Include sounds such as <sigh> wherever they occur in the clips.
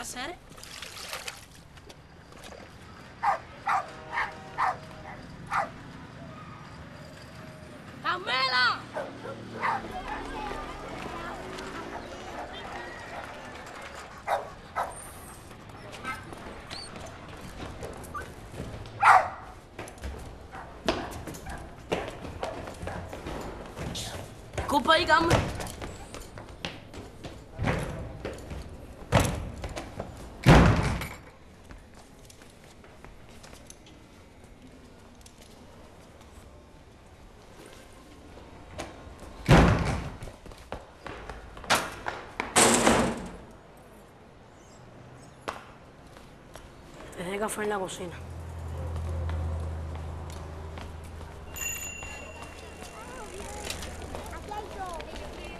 clase eres? ¡Carmela! Disculpa ahí, Café en la cocina.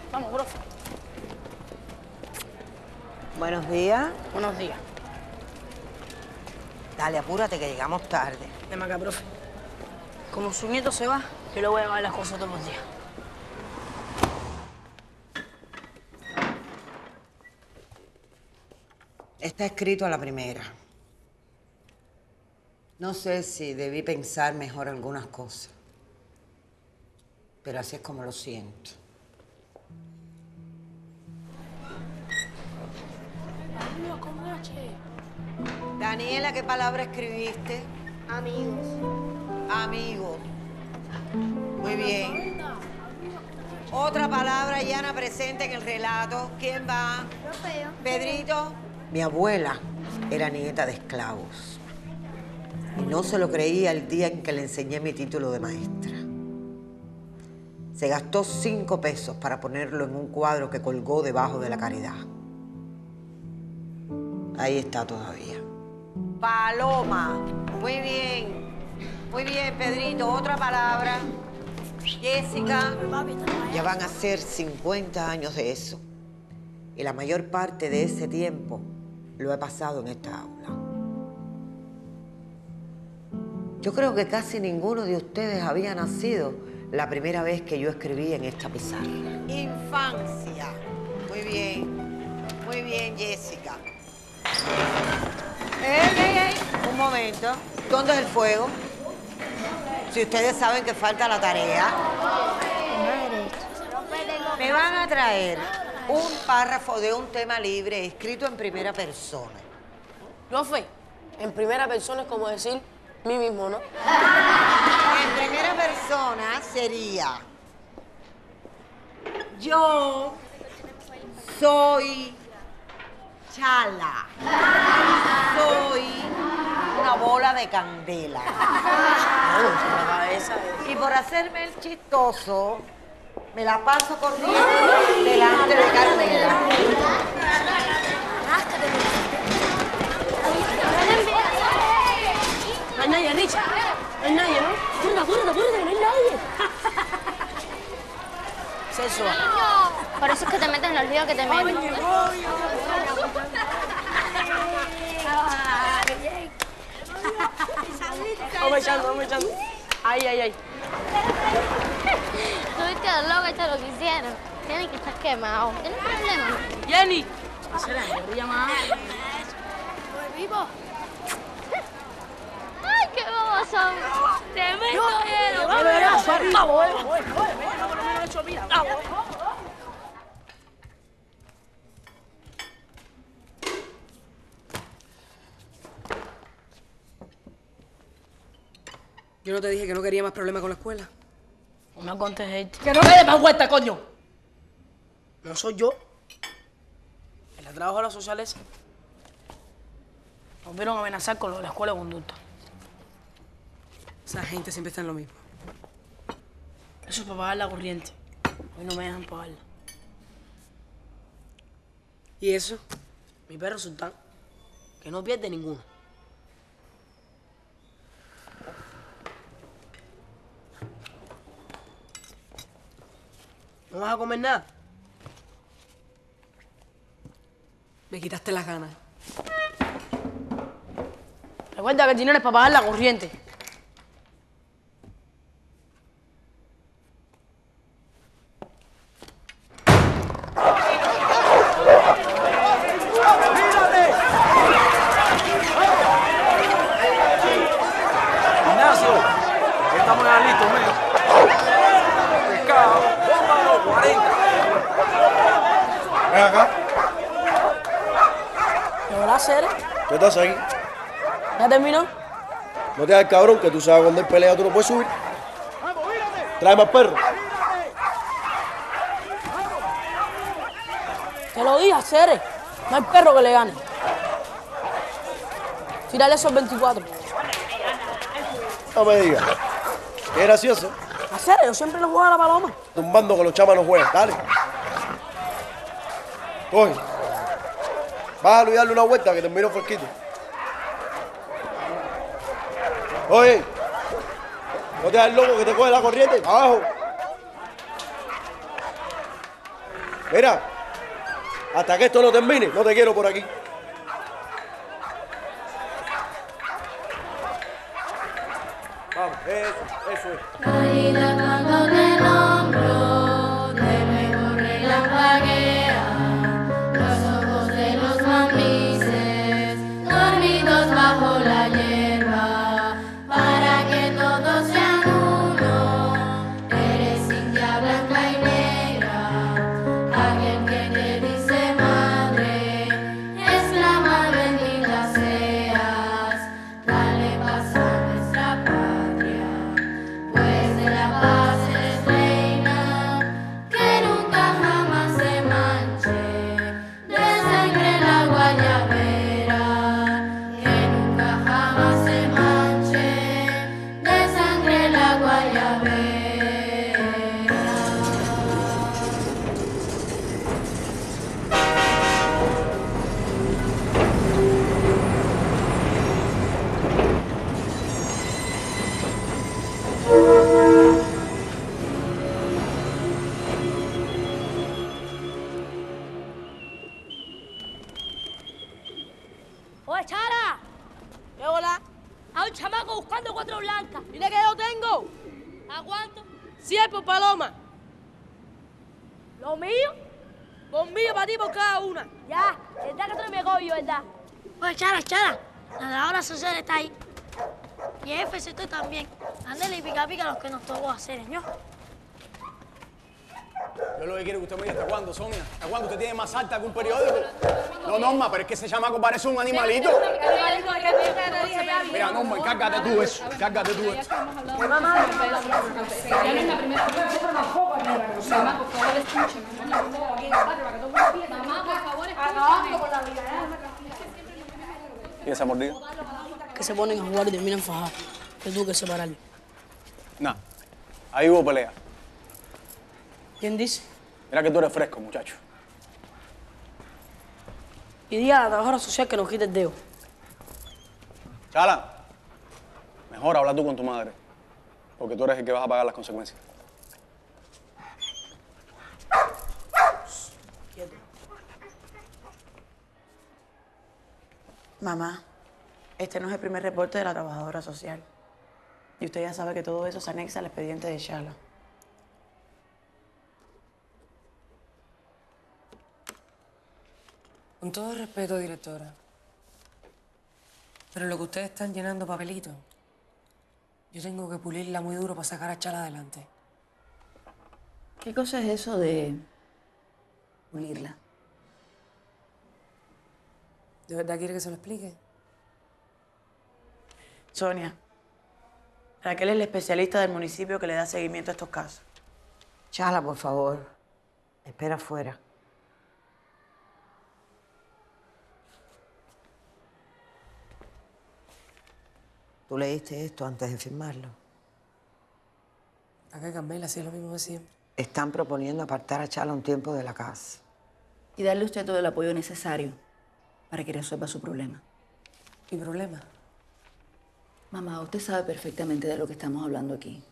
Vamos, profe. Buenos días. Buenos días. Dale, apúrate que llegamos tarde. Ven acá, profe. Como su nieto se va, yo le voy a llevar las cosas todos los días. Está escrito a la primera. No sé si debí pensar mejor algunas cosas, pero así es como lo siento. Daniela, ¿qué palabra escribiste? Amigos. Amigo. Muy bien. Otra palabra, Yana, presente en el relato. ¿Quién va? Pedrito. Mi abuela era nieta de esclavos. No se lo creía el día en que le enseñé mi título de maestra. Se gastó cinco pesos para ponerlo en un cuadro que colgó debajo de la caridad. Ahí está todavía. Paloma. Muy bien. Muy bien, Pedrito. Otra palabra. Jessica. Ya van a ser 50 años de eso. Y la mayor parte de ese tiempo lo he pasado en esta aula. Yo creo que casi ninguno de ustedes había nacido la primera vez que yo escribí en esta pizarra. Infancia. Muy bien. Muy bien, Jessica. ¡Ey, ey, ey! Un momento. ¿Dónde es el fuego? Si ustedes saben que falta la tarea. Me van a traer un párrafo de un tema libre escrito en primera persona. Profe, en primera persona es como decir mí mismo, ¿no? En primera persona sería yo soy chala. Soy una bola de candela. Y por hacerme el chistoso, me la paso corriendo delante de Carmela. Nadie, Richard. No hay nadie, ¿no? Apúrate, apúrate, que no hay nadie. <laughs> Celso. Por eso es que te metes en los líos que te metes. Vamos echando, vamos echando. Ay, ay, ay. Tú viste a los locos, esto es lo que hicieron. Tienen que estar quemados. ¿Tienes problema? Jenny. Será, yo voy a llamar. ¡Ay, qué bobos son! ¡Te meto hielo! Vamos, vamos, vamos, vamos. Yo no te dije que no quería más problemas con la escuela. No contesté. ¡Que no me des más vuelta, coño! No soy yo. En la trabajo de los sociales nos vieron amenazar con lo de la escuela de conducta. Esa gente siempre está en lo mismo. Eso es para pagar la corriente. Hoy no me dejan pagarla. ¿Y eso? Mi perro Sultán, que no pierde ninguno. ¿No vas a comer nada? Me quitaste las ganas. Recuerda que el dinero es para pagar la corriente. Ignacio, estamos en listo, men. Pescado, bómbalo, 40. Ven acá. ¿Qué vas a hacer? ¿Qué estás aquí? ¿Ya terminó? No te hagas cabrón, que tú sabes cuando él pelea tú no puedes subir. Trae más perros. Lo dije, Cere. No hay perro que le gane. Tírale esos 24. No me digas. Qué gracioso. A Cere, yo siempre le juego a la paloma. Tumbando que los chamas no juegan. Dale. Coge. Bájalo y darle una vuelta que termino fresquito. Oye. No te hagas loco que te coge la corriente. Abajo. Mira. Hasta que esto no termine, no te quiero por aquí. Vamos, eso, eso es. Por paloma. ¿Lo mío? Mío para ti por cada una. Ya, verdad que tú mi cogollo, ¿verdad? Oye, Chara, Chara, la de ahora social está ahí. Y el FC también. Andele y pica pica los que nos tocó hacer, ¿no? Yo lo que quiero que usted me diga hasta cuándo, Sonia. ¿Hasta cuándo usted tiene más alta que un periódico? No, Norma, pero es que ese chamaco parece un animalito. Mira, Norma, encárgate tú eso. Encárgate tú eso. ¿Y esa mordida? Que se ponen a jugar y terminan fajados. Que tuvo que separarlo. Nah, ahí hubo pelea. ¿Quién dice? Mira que tú eres fresco, muchacho. Y diga a la trabajadora social que nos quite el dedo. Chala, mejor habla tú con tu madre. Porque tú eres el que vas a pagar las consecuencias. Mamá, este no es el primer reporte de la trabajadora social. Y usted ya sabe que todo eso se anexa al expediente de Shala. Con todo respeto, directora. Pero lo que ustedes están llenando papelito, yo tengo que pulirla muy duro para sacar a Chala adelante. ¿Qué cosa es eso de pulirla? ¿De verdad quiere que se lo explique? Sonia, Raquel es el especialista del municipio que le da seguimiento a estos casos. Chala, por favor. Espera afuera. ¿Tú leíste esto antes de firmarlo? Acá Carmela, sí es lo mismo de siempre. Están proponiendo apartar a Chala un tiempo de la casa. Y darle a usted todo el apoyo necesario para que resuelva su problema. ¿Y problema? Mamá, usted sabe perfectamente de lo que estamos hablando aquí.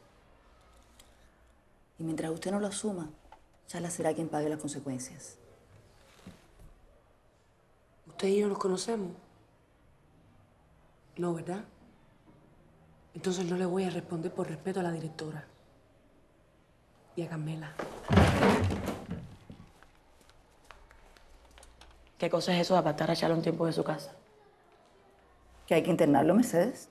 Y mientras usted no lo asuma, Chala será quien pague las consecuencias. ¿Usted y yo nos conocemos? No, ¿verdad? Entonces no le voy a responder por respeto a la directora. Y a Carmela. ¿Qué cosa es eso de apartar a Chala un tiempo de su casa? ¿Que hay que internarlo, Mercedes?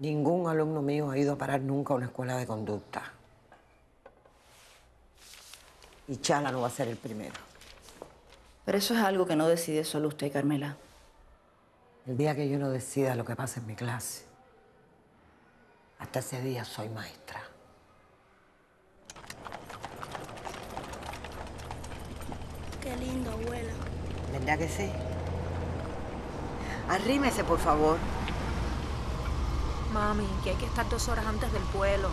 Ningún alumno mío ha ido a parar nunca a una escuela de conducta. Y Chala no va a ser el primero. Pero eso es algo que no decide solo usted, Carmela. El día que yo no decida lo que pasa en mi clase, hasta ese día soy maestra. Qué lindo, abuela. ¿Verdad que sí? Arrímese, por favor. Mami, que hay que estar dos horas antes del vuelo.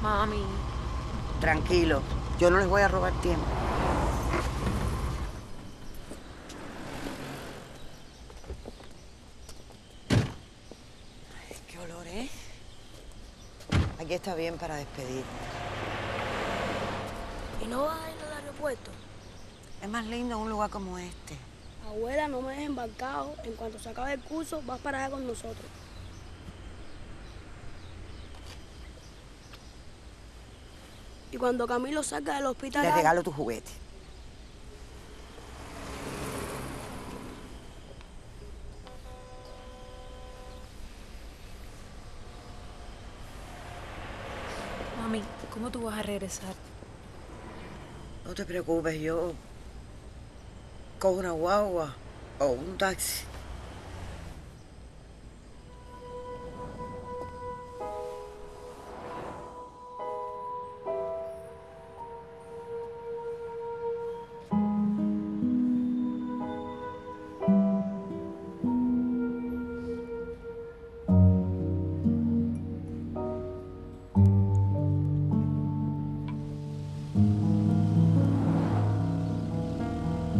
Mami, Tranquilo, yo no les voy a robar tiempo. Ay, qué olor, ¿eh? Aquí está bien para despedir. ¿Y no vas a ir al aeropuerto? Es más lindo un lugar como este. Abuela, no me dejes embarcado. En cuanto se acabe el curso, vas para allá con nosotros. Y cuando Camilo salga del hospital... Le regalo tu juguete. ¿Cómo tú vas a regresar? No te preocupes, yo cojo una guagua o un taxi.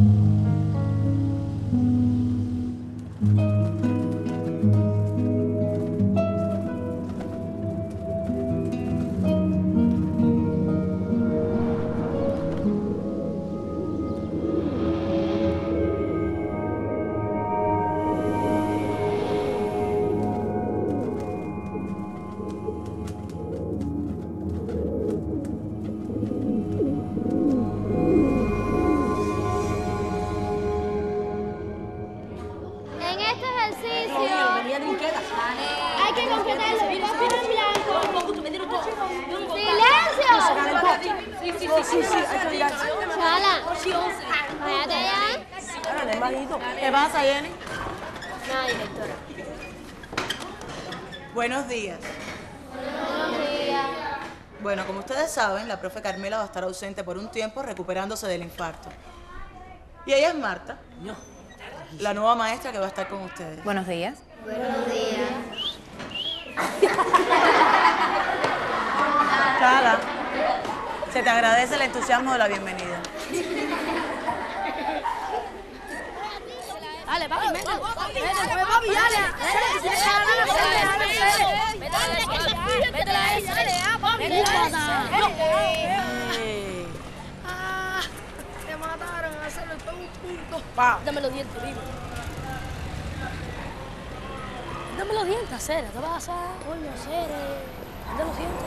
En profe Carmela va a estar ausente por un tiempo recuperándose del infarto. Y ella es Marta. La nueva maestra que va a estar con ustedes. Buenos días. Buenos días. Chala, se te agradece el entusiasmo de la bienvenida. Dale, papi, métele. Métele, papi, dale. Métele ahí, dale, ah, papi. Ah, te mataron, hacerlo todo un punto. Dame los dientes, dime. Dame los dientes, Acera. ¿Qué pasa? Coño, Acera. Dame los dientes.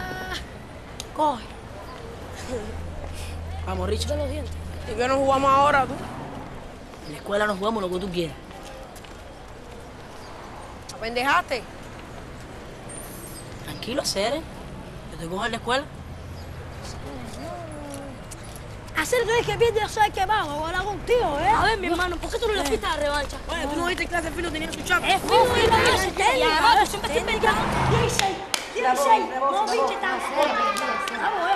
Ah, coge. Vamos, Richard. Dame los dientes. ¿Y qué nos jugamos ahora, tú? En la escuela nos jugamos lo que tú quieras. ¿Apendejaste? Tranquilo, Cere. Yo te cojo en la escuela. Hacer crees que pierde, yo soy que va, voy a hablar contigo, ¿eh? A ver, mi hermano, ¿por qué tú no le fuiste a la revancha? Oye, tú no viste clase de filo, tenías su chapa. Es fino, fino, no te Y además, tú siempre estás pegado. 16, 16, no viste tan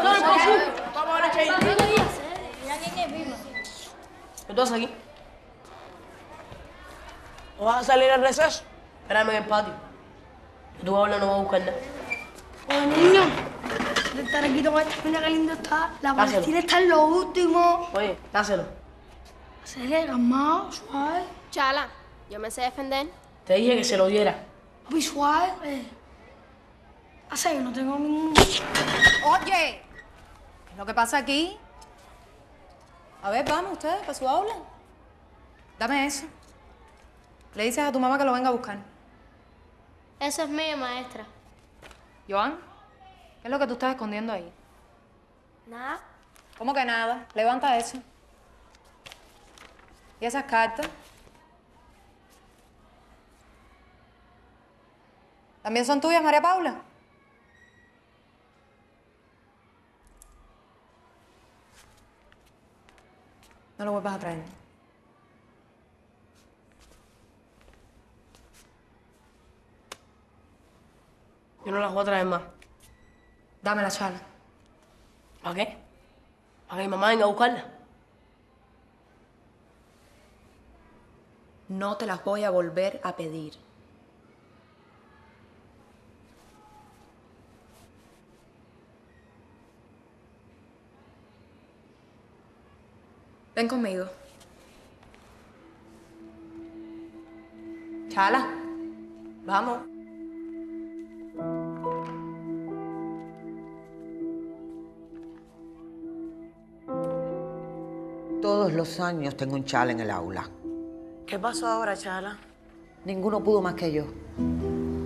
Vamos, eh. Vamos a la Cheina. Mira quién es viva. ¿Qué tú haces aquí? ¿No vas a salir al receso? Espérame en el patio. Tu abuela no va a buscar nada. Oye, niño, de estar aquí con esta mira qué lindo está. La Dáselo. Palestina está en lo último. Oye, dáselo. Serio, calmado, suave. Chala, yo me sé defender. Te dije que se lo diera. Papi, suave. Eh. Hace, yo no tengo ningún... Oye, ¿qué es lo que pasa aquí? A ver, vamos ustedes, para su aula. Dame eso. Le dices a tu mamá que lo venga a buscar. Eso es mío, maestra. Joan, ¿qué es lo que tú estás escondiendo ahí? Nada. ¿Cómo que nada? Levanta eso. ¿Y esas cartas? ¿También son tuyas, María Paula? No lo vuelvas a traer. Yo no las voy a traer más. Dame la chala. ¿Para qué? ¿Para que mi mamá venga a buscarla? No te las voy a volver a pedir. Ven conmigo. Chala, vamos. Todos los años tengo un chala en el aula. ¿Qué pasó ahora, Chala? Ninguno pudo más que yo.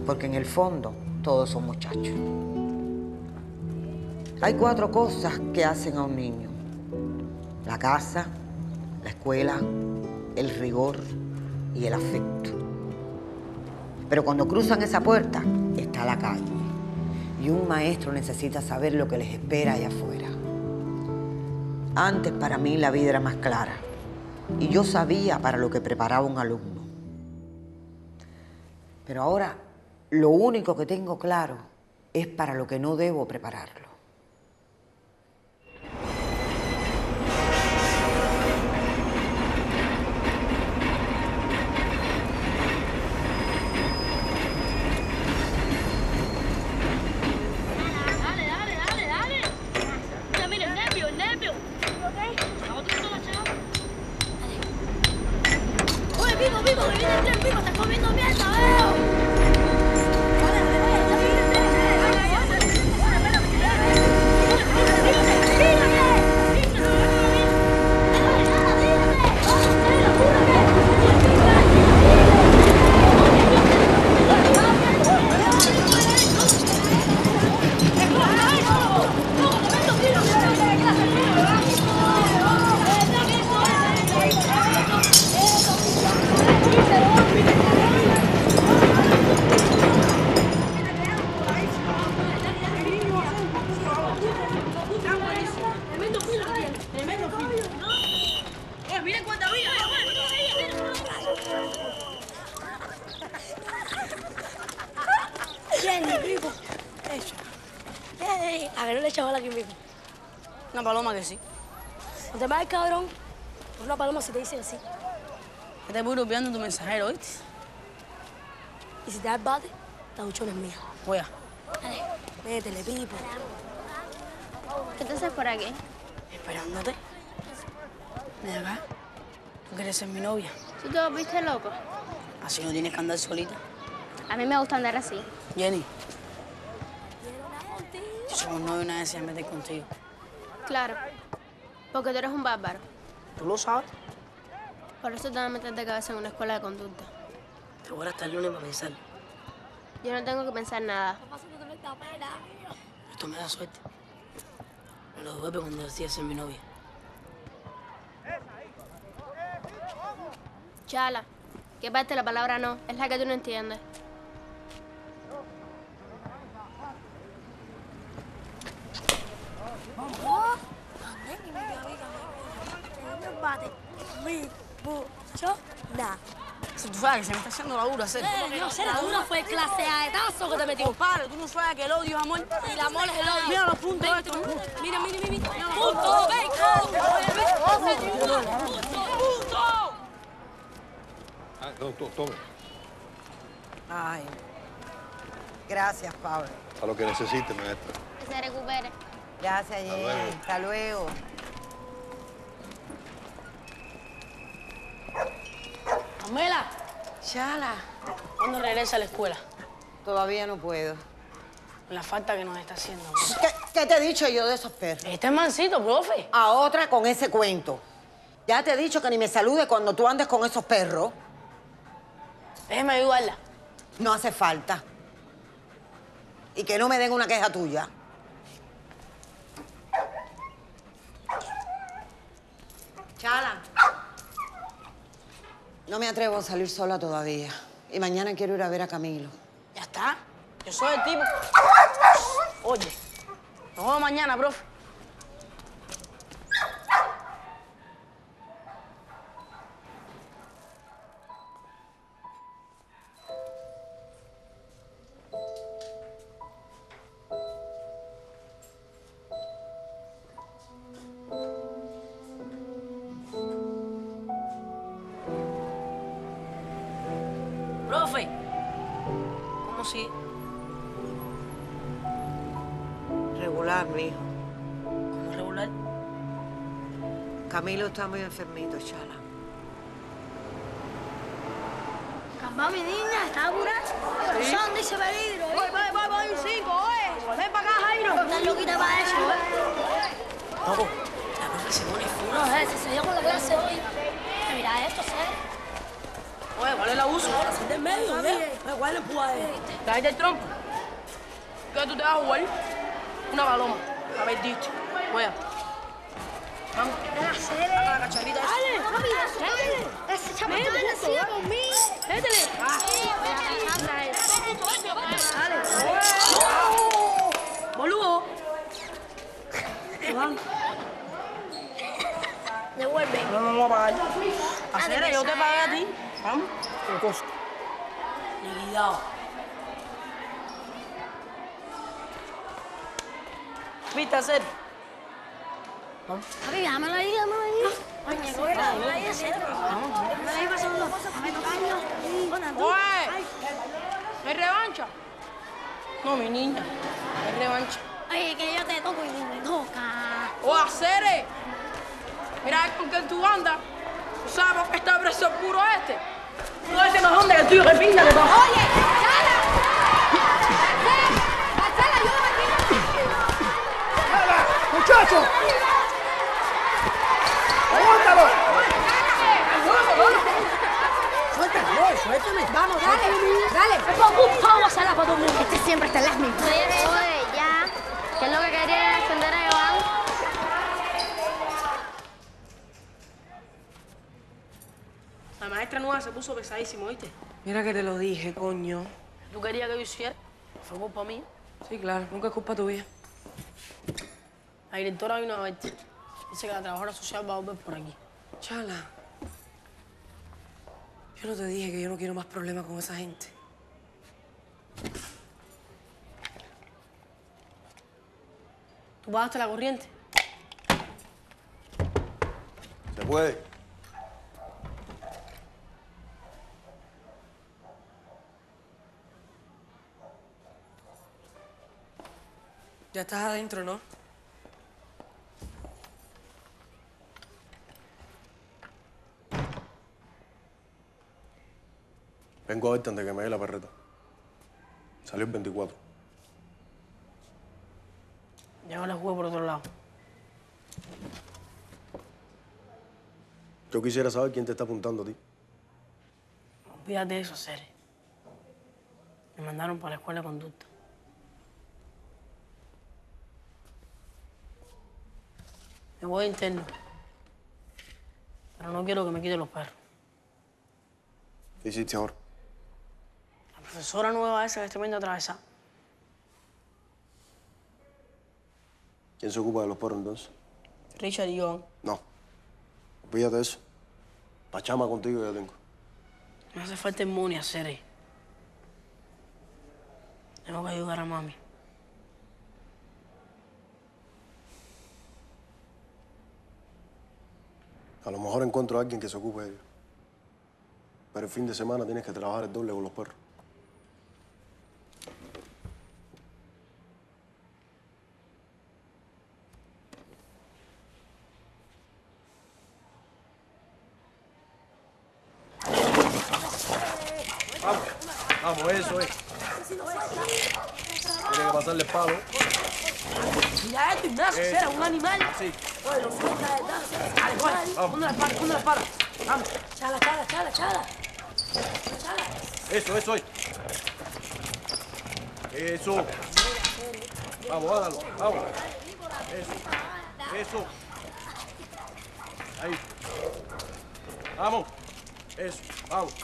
Porque en el fondo todos son muchachos. Hay cuatro cosas que hacen a un niño. La casa, la escuela, el rigor y el afecto. Pero cuando cruzan esa puerta está la calle. Y un maestro necesita saber lo que les espera allá afuera. Antes para mí la vida era más clara. Y yo sabía para lo que preparaba un alumno. Pero ahora lo único que tengo claro es para lo que no debo prepararlo. Dale, dale, dale, dale. Mira, mira, el nervio, el nervio. Vamos tú sola, chao. Dale. Oye, vivo, vivo, que viene el tren, vivo, estás comiendo mierda, veo. Dale, dale, dale, dale, dale, dale, dale, Tremendo filo tiene, tremendo filo. Oye, miren cuánta vida, Jenny, vivo. Eso. Ey, a ver, no le echaba aquí mismo. Una paloma que sí. No te vayas, cabrón. Por una paloma se te dice así. Te voy enviando tu mensajero, ¿oíste? Y si te da el bate, la buchona es mía. Voy a. Dale, métele, pipo. ¿Qué te haces por aquí? Esperándote. Ven acá. ¿Tú quieres ser mi novia? ¿Tú te volviste loco? Así no tienes que andar solita. A mí me gusta andar así. Jenny. Si somos novios, nadie se va a meter contigo. Claro. Porque tú eres un bárbaro. ¿Tú lo sabes? Por eso te vas a meter de cabeza en una escuela de conducta. Te voy hasta el lunes para pensar. Yo no tengo que pensar nada. Esto me da suerte. Me lo devuelve cuando decida ser mi novia. Chala, ¿qué parte de la palabra no? Es la que tú no entiendes. Mi buchona. Si tú sabes que se me está haciendo la dura. Eh, no sé, la dura fue clase aetazo que te metió. Compadre, tú no sabes que el odio es amor. Y el amor es el odio. Mira los puntos estos. Mira, mira, mira. mira. Punto, ven, punto. Punto. Ah, no, to- tome. Ay. Gracias, Pablo. A lo que necesite, maestra. Que se recupere. Gracias, Jenny. luego. Hasta luego. Pamela. Chala. ¿Cuándo regresa a la escuela? Todavía no puedo. La falta que nos está haciendo. ¿Qué, qué te he dicho yo de esos perros? Este es mansito, profe. A otra con ese cuento. Ya te he dicho que ni me salude cuando tú andes con esos perros. Déjeme ayudarla. No hace falta. Y que no me den una queja tuya. Chala. No me atrevo a salir sola todavía. Y mañana quiero ir a ver a Camilo. Ya está. Yo soy el tipo. Oye, nos mañana, profe. Camba, mi niña, ¿está curada? Sí. Son, dice peligro. Voy, voy, voy, voy, un cinco, oye. Ven para acá, Jairo. Estás loquita para eso, ¿eh? Loco, la profe se pone No, eh, se se dio con la clase hoy. Mira esto, ¿sabes? Oye, ¿cuál es el abuso? Hacete en medio, ¿eh? ¿Cuál es el puade? Cállate el trompo. ¿Qué tú te vas a jugar? Una paloma. Haber dicho. Oye. Vamos. Dale, papi, dale. Boludo. Devuelve. No, no, no, pagar. Acera, yo te pagué a ti. Vamos. ¿Viste hacer? Dámelo ahí, dámelo ahí. Oye, dámelo ahí, hacer. Pasando. Dame tocarlo. Bueno, tú. ¡Oye! ¿Es revancha? No, mi niña. Es revancha. Oye, que yo te toco y tú me toca. ¡O acere! Mira con quién tú andas. ¿Tú sabes qué está preso puro este? Tú ese más hombre que el tuyo, que pinta que. Oye, Chala. Marcela, ayúdame aquí. ¡Muchacho! ¡Aguántalo! Suéltame, suéltame. Vamos, dale, dale. Pongo un pavo a Sala para todo el mundo. Este siempre está en las mismas. Oye, ya. ¿Qué es lo que quería defender a Iván? La maestra nueva se puso pesadísimo, ¿oíste? Mira que te lo dije, coño. ¿Tú querías que yo hiciera? Fue culpa mía. Sí, claro, nunca es culpa tuya. La directora vino a verte. Dice que la trabajadora social va a volver por aquí. Chala. Yo no te dije que yo no quiero más problemas con esa gente. ¿Tú pagaste la corriente? ¿Se puede? Ya estás adentro, ¿no? Vengo a verte antes de que me dé la perreta. Salió el 24. Ya no la jugué por otro lado. Yo quisiera saber quién te está apuntando a ti. Olvídate de eso, Cere. Me mandaron para la escuela de conducta. Me voy interno. Pero no quiero que me quiten los perros. ¿Qué hiciste ahora? La profesora nueva esa que está viendo atravesar. ¿Quién se ocupa de los perros entonces? Richard y Joan. No. Olvídate de eso. Pachama contigo ya tengo. Me hace falta inmune, Cere. Tengo que ayudar a mami. A lo mejor encuentro a alguien que se ocupe de ellos. Pero el fin de semana tienes que trabajar el doble con los perros. Vamos, vamos, eso es. Tiene que pasarle el palo. Mira esto, Ignacio, Eso. Cere, un animal. Sí. Oye, lo suelta de verdad. Dale, coge. Ponle la espalda, ponle la espalda. Vamos. Chala, chala, chala, chala. Chala. Eso, eso es. Eso. Vamos, hágalo, vamos. Eso. Eso. Ahí. Vamos. Eso, vamos.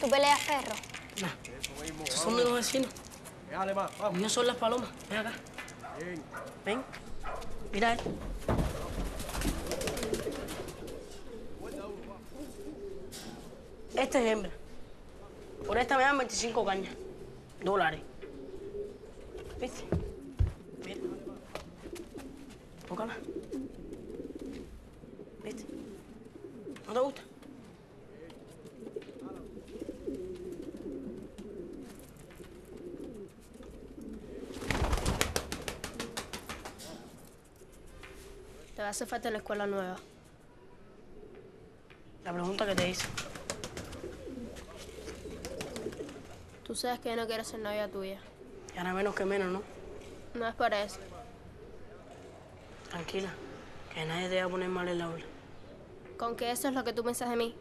¿Tú peleas perro? Eso mismo. Esos son mis vecinos. Déjale más, vamos. Ellos son las palomas. Ven acá. Ven. Mira. Esta es hembra. Por esta me dan 25 cañas. Dólares. ¿Viste? Mira. Tócala. ¿Viste? ¿No te gusta? Hacer falta la escuela nueva. La pregunta que te hice. Tú sabes que yo no quiero ser novia tuya. Y ahora menos que menos, ¿no? No es por eso. Tranquila. Que nadie te va a poner mal en la aula. Con que eso es lo que tú piensas de mí.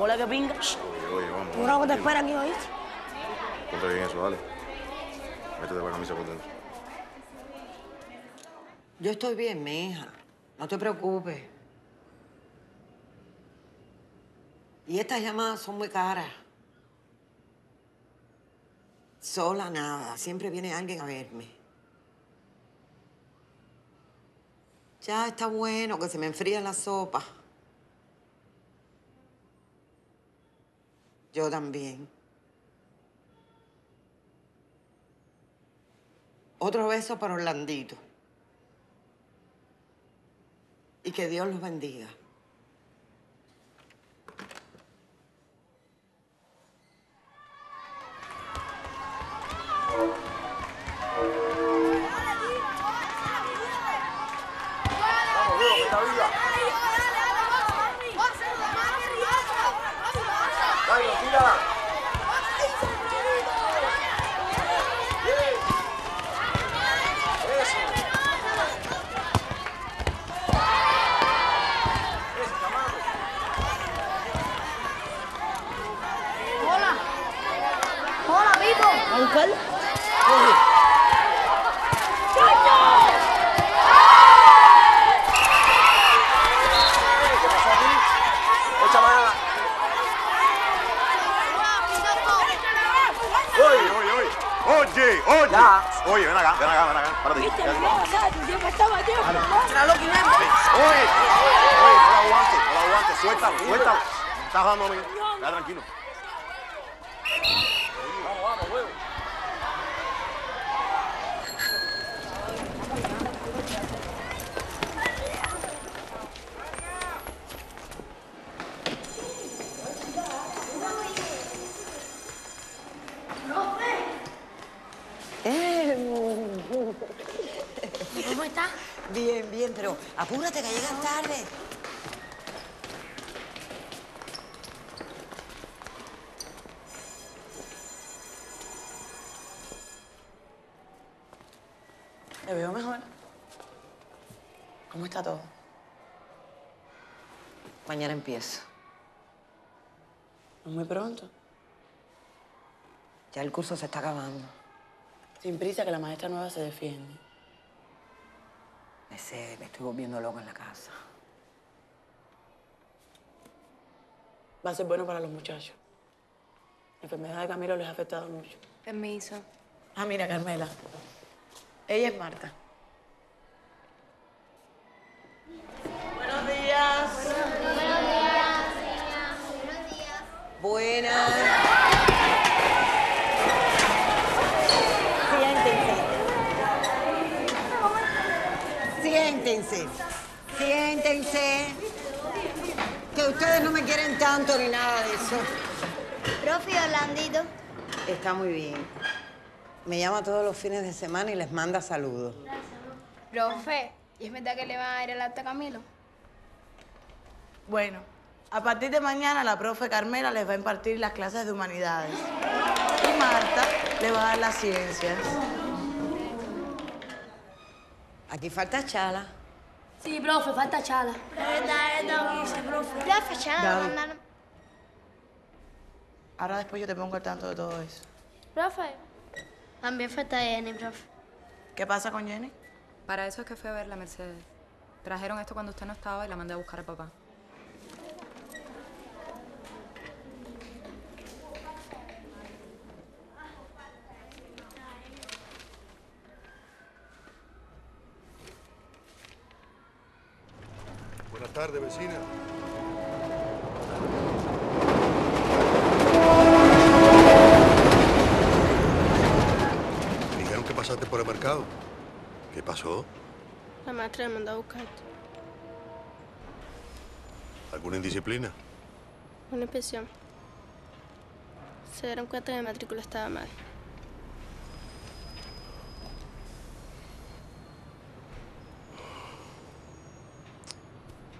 Hola? ¿Qué pinga? Oye, oye, vamos. ¿Tú no te espera aquí, oíste? Ponte bien eso, dale. Métete la camisa por dentro. Yo estoy bien, mi hija. No te preocupes. Y estas llamadas son muy caras. Sola nada. Siempre viene alguien a verme. Ya está bueno que se me enfríe la sopa. Yo también. Otro beso para Orlandito. Y que Dios los bendiga. Hola. Hola, Pico. Uncle. ¿Qué pasó aquí? Echa más. Oye, oye, oye. Oye, oye. Oye, ven acá, ven acá, ven acá. Párate. ¿Viste? Quédate. No, o sea, tu tiempo estaba tiempo. Tráelo, 500. Oye, oye, no lo aguantes, no lo aguantes. Suéltalo, suéltalo. Estás dando a mí. Tranquilo. Vamos, vamos, huevo. ¿Cómo está? Bien, bien, pero apúrate que llegas tarde. Me veo mejor. ¿Cómo está todo? Mañana empiezo. Muy pronto. Ya el curso se está acabando. Sin prisa que la maestra nueva se defiende. Me sé, me estoy volviendo loco en la casa. Va a ser bueno para los muchachos. La enfermedad de Camilo les ha afectado mucho. Permiso. Ah, mira, Carmela. Ella es Marta. Buenos días. Buenas. Siéntense. Siéntense. Siéntense. Que ustedes no me quieren tanto ni nada de eso. Profe Orlandito. Está muy bien. Me llama todos los fines de semana y les manda saludos. Profe, ¿y es verdad que le van a dar el acta a Camilo? Bueno, a partir de mañana la profe Carmela les va a impartir las clases de humanidades. Y Marta le va a dar las ciencias. Aquí falta Chala. Sí, profe, falta Chala. Es verdad, es lo que dice, profe. Profe, Chala David. lo mandaron. Ahora después yo te pongo al tanto de todo eso. Profe. También falta Jenny, profe. ¿Qué pasa con Jenny? Para eso es que fui a ver la Mercedes. Trajeron esto cuando usted no estaba y la mandé a buscar a papá. Tardes, vecina. Me dijeron que pasaste por el mercado. ¿Qué pasó? La maestra me mandó a buscarte. ¿Alguna indisciplina? Una inspección. Se dieron cuenta que mi matrícula estaba mal.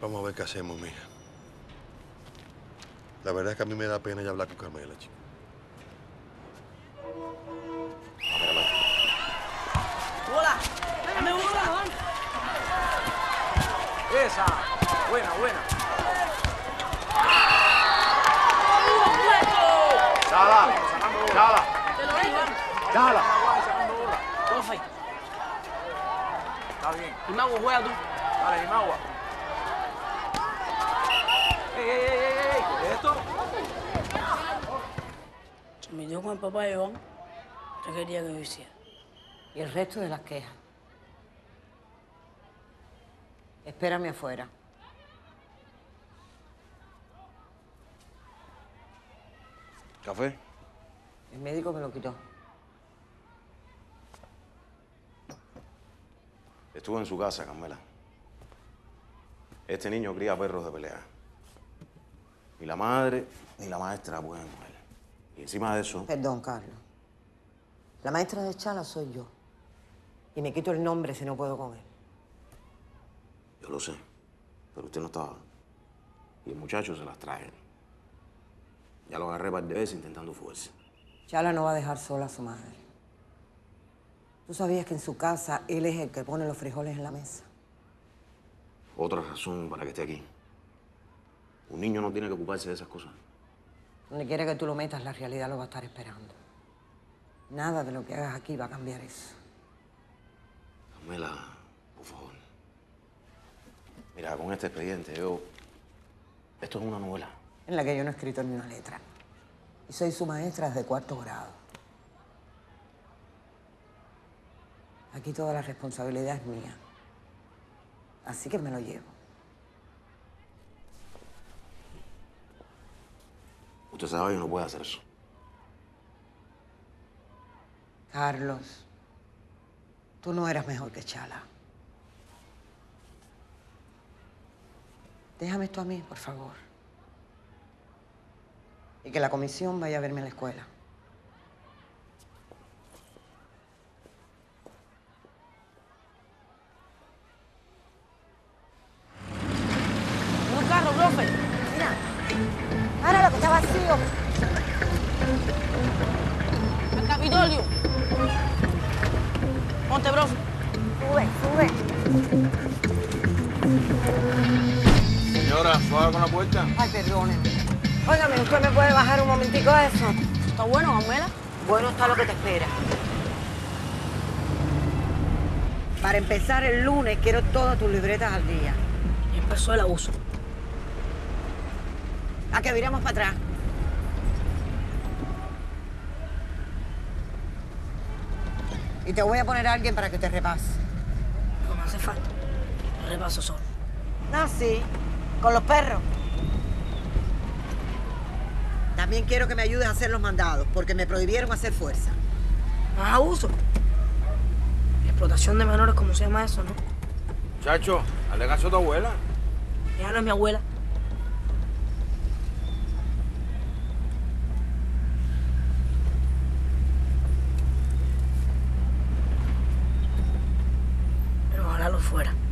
Vamos a ver qué hacemos, mija. La verdad es que a mí me da pena ya hablar con Carmela, chico. ¡Hola! ¡Dame bola! Esa. Buena, buena. Chala, chala. Chala. Profe, Está bien. mago juega tú. Dale, Jimagua. ¡Ey, ey, ey, ey! ey! ¿Qué es esto? Se metió con el papá de Iván. ¿Qué quería que yo hiciera? Y el resto de las quejas. Espérame afuera. ¿Café? El médico me lo quitó. Estuvo en su casa, Carmela. Este niño cría perros de pelea. Ni la madre ni la maestra pueden con él. Y encima de eso, Perdón, Carlos. La maestra de Chala soy yo. Y me quito el nombre si no puedo con él. yo lo sé, pero usted no estaba. Y el muchacho se las trae. Ya lo agarré par de veces intentando fuerza. Chala no va a dejar sola a su madre. ¿Tú sabías que en su casa él es el que pone los frijoles en la mesa? Otra razón para que esté aquí. Un niño no tiene que ocuparse de esas cosas. Donde quiera que tú lo metas, la realidad lo va a estar esperando. Nada de lo que hagas aquí va a cambiar eso. Carmela, por favor. Mira, con este expediente, yo. Esto es una novela. En la que yo no he escrito ni una letra. Y soy su maestra desde cuarto grado. Aquí toda la responsabilidad es mía. Así que me lo llevo. Usted sabe que no puede hacer eso. Carlos, tú no eras mejor que Chala. Déjame esto a mí, por favor. Y que la comisión vaya a verme a la escuela. Un carro, profe. Vacío. Al Capitolio. Ponte, profe. Sube, sube. Señora, suave con la puerta. Ay, perdóneme. Óigame, ¿usted me puede bajar un momentico eso? ¿Está bueno, abuela? Bueno está lo que te espera. Para empezar el lunes, quiero todas tus libretas al día. Y empezó el abuso. A que viramos para atrás. Y te voy a poner a alguien para que te repase. No me hace falta. Repaso solo. Ah, sí. Con los perros. También quiero que me ayudes a hacer los mandados, porque me prohibieron hacer fuerza. Más abuso. Explotación de menores, como se llama eso, ¿no? Muchacho, hazle caso a tu abuela. Ella no es mi abuela. Pero ojalá lo fuera.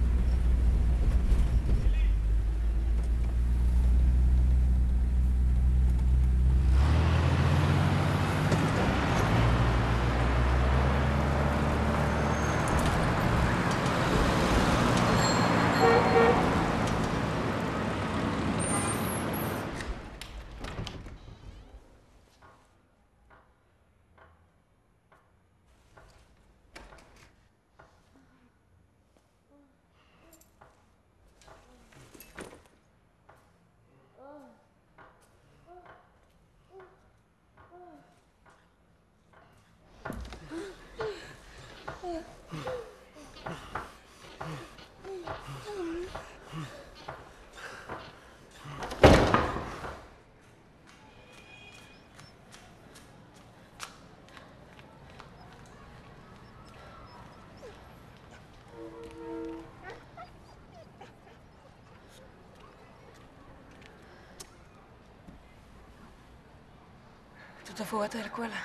¿Tú te fugaste de la escuela?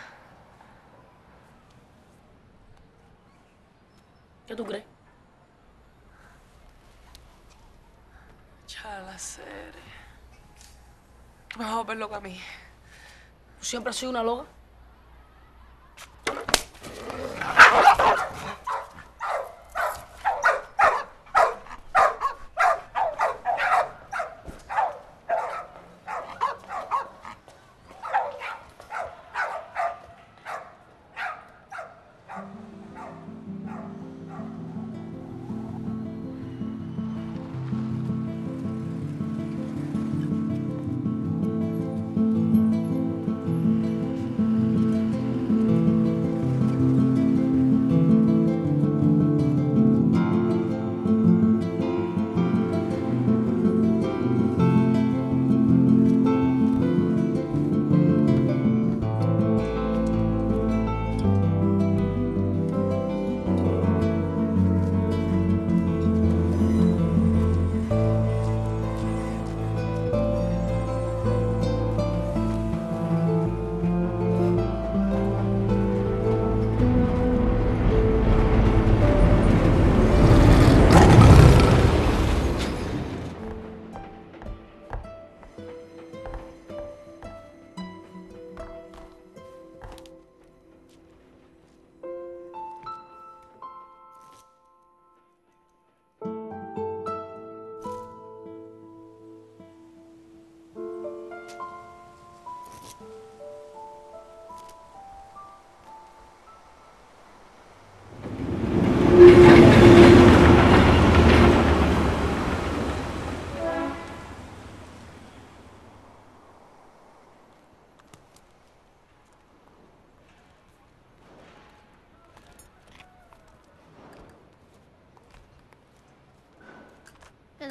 ¿Qué tú crees? Chala, serie. Tú me vas a volver loca a mí. ¿Tú siempre has sido una loca?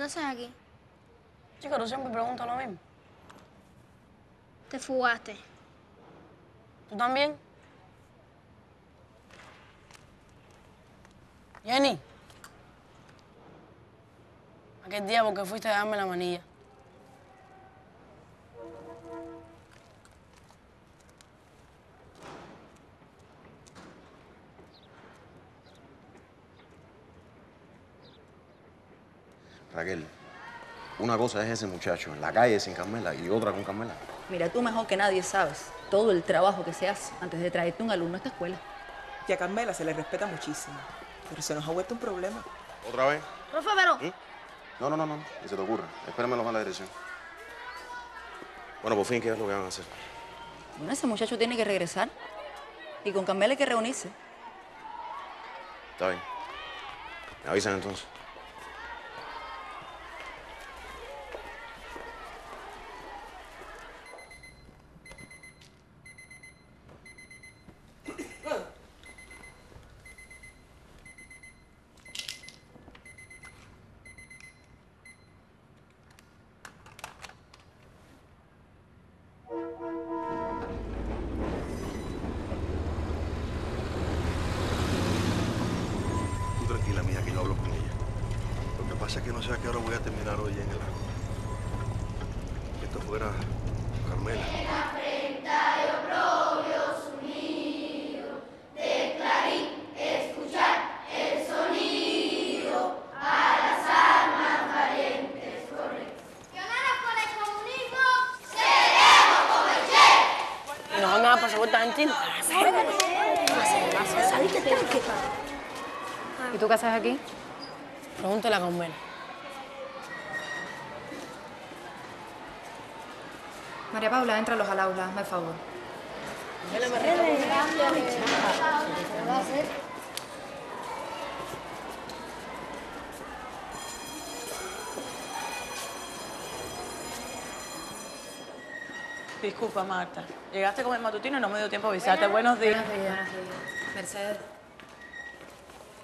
Haces aquí? Chica, tú siempre preguntas lo mismo. Te fugaste. ¿Tú también? Jenny. Aquel día porque fuiste a darme la manilla. Una cosa es ese muchacho en la calle sin Carmela y otra con Carmela. Mira, tú mejor que nadie sabes todo el trabajo que se hace antes de traerte un alumno a esta escuela. Y a Carmela se le respeta muchísimo. Pero se nos ha vuelto un problema. ¿Otra vez? Profe, pero... ¿Mm? No, no, no, no, ni se te ocurra. Espérame los a la dirección. Bueno, por fin, ¿qué es lo que van a hacer? Bueno, ese muchacho tiene que regresar. Y con Carmela hay que reunirse. Está bien. Me avisan entonces. Tú tranquila, mija, que yo hablo con ella. Lo que pasa es que no sé a qué hora voy a terminar hoy en el agua. Que esto fuera Carmela. De Clarín, escuchar el sonido a las almas valientes correr. Pioneros por el comunismo, seremos como el Che. ¿Y nos van a dar pasaporte argentino? ¿Y tú qué haces aquí? Pregúntale a Carmela. María Paula, entra los al aula, hazme el favor. Marta. Llegaste con el matutino y no me dio tiempo a avisarte. Buenos días. Buenos días, buenos días. Mercedes.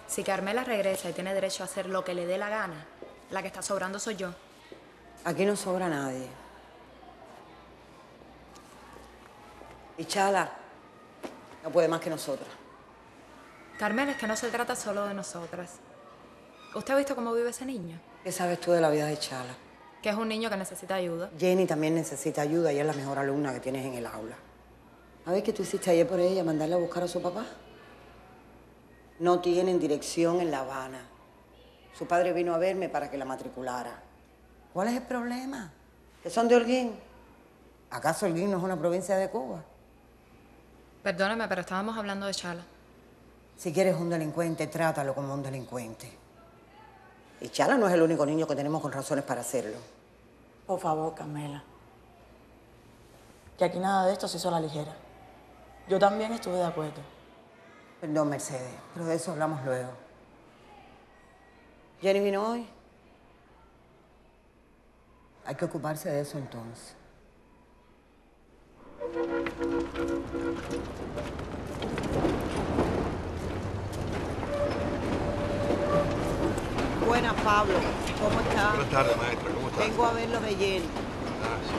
Si Carmela regresa y tiene derecho a hacer lo que le dé la gana, la que está sobrando soy yo. Aquí no sobra nadie. Y Chala no puede más que nosotras. Carmela, es que no se trata solo de nosotras. ¿Usted ha visto cómo vive ese niño? ¿Qué sabes tú de la vida de Chala? Que es un niño que necesita ayuda. Jenny también necesita ayuda y es la mejor alumna que tienes en el aula. ¿A ver qué tú hiciste ayer por ella? ¿Mandarla a buscar a su papá? No tienen dirección en La Habana. Su padre vino a verme para que la matriculara. ¿Cuál es el problema? ¿Que son de Holguín? ¿Acaso Holguín no es una provincia de Cuba? Perdóneme, pero estábamos hablando de Chala. Si quieres un delincuente, trátalo como un delincuente. Y Chala no es el único niño que tenemos con razones para hacerlo. Por favor, Carmela. Que aquí nada de esto se hizo a la ligera. Yo también estuve de acuerdo. Perdón, Mercedes, pero de eso hablamos luego. ¿Jenny vino hoy? Hay que ocuparse de eso entonces. Buenas, Pablo. ¿Cómo estás? Buenas tardes, maestra. Vengo a ver lo de Jenny. Ah, sí.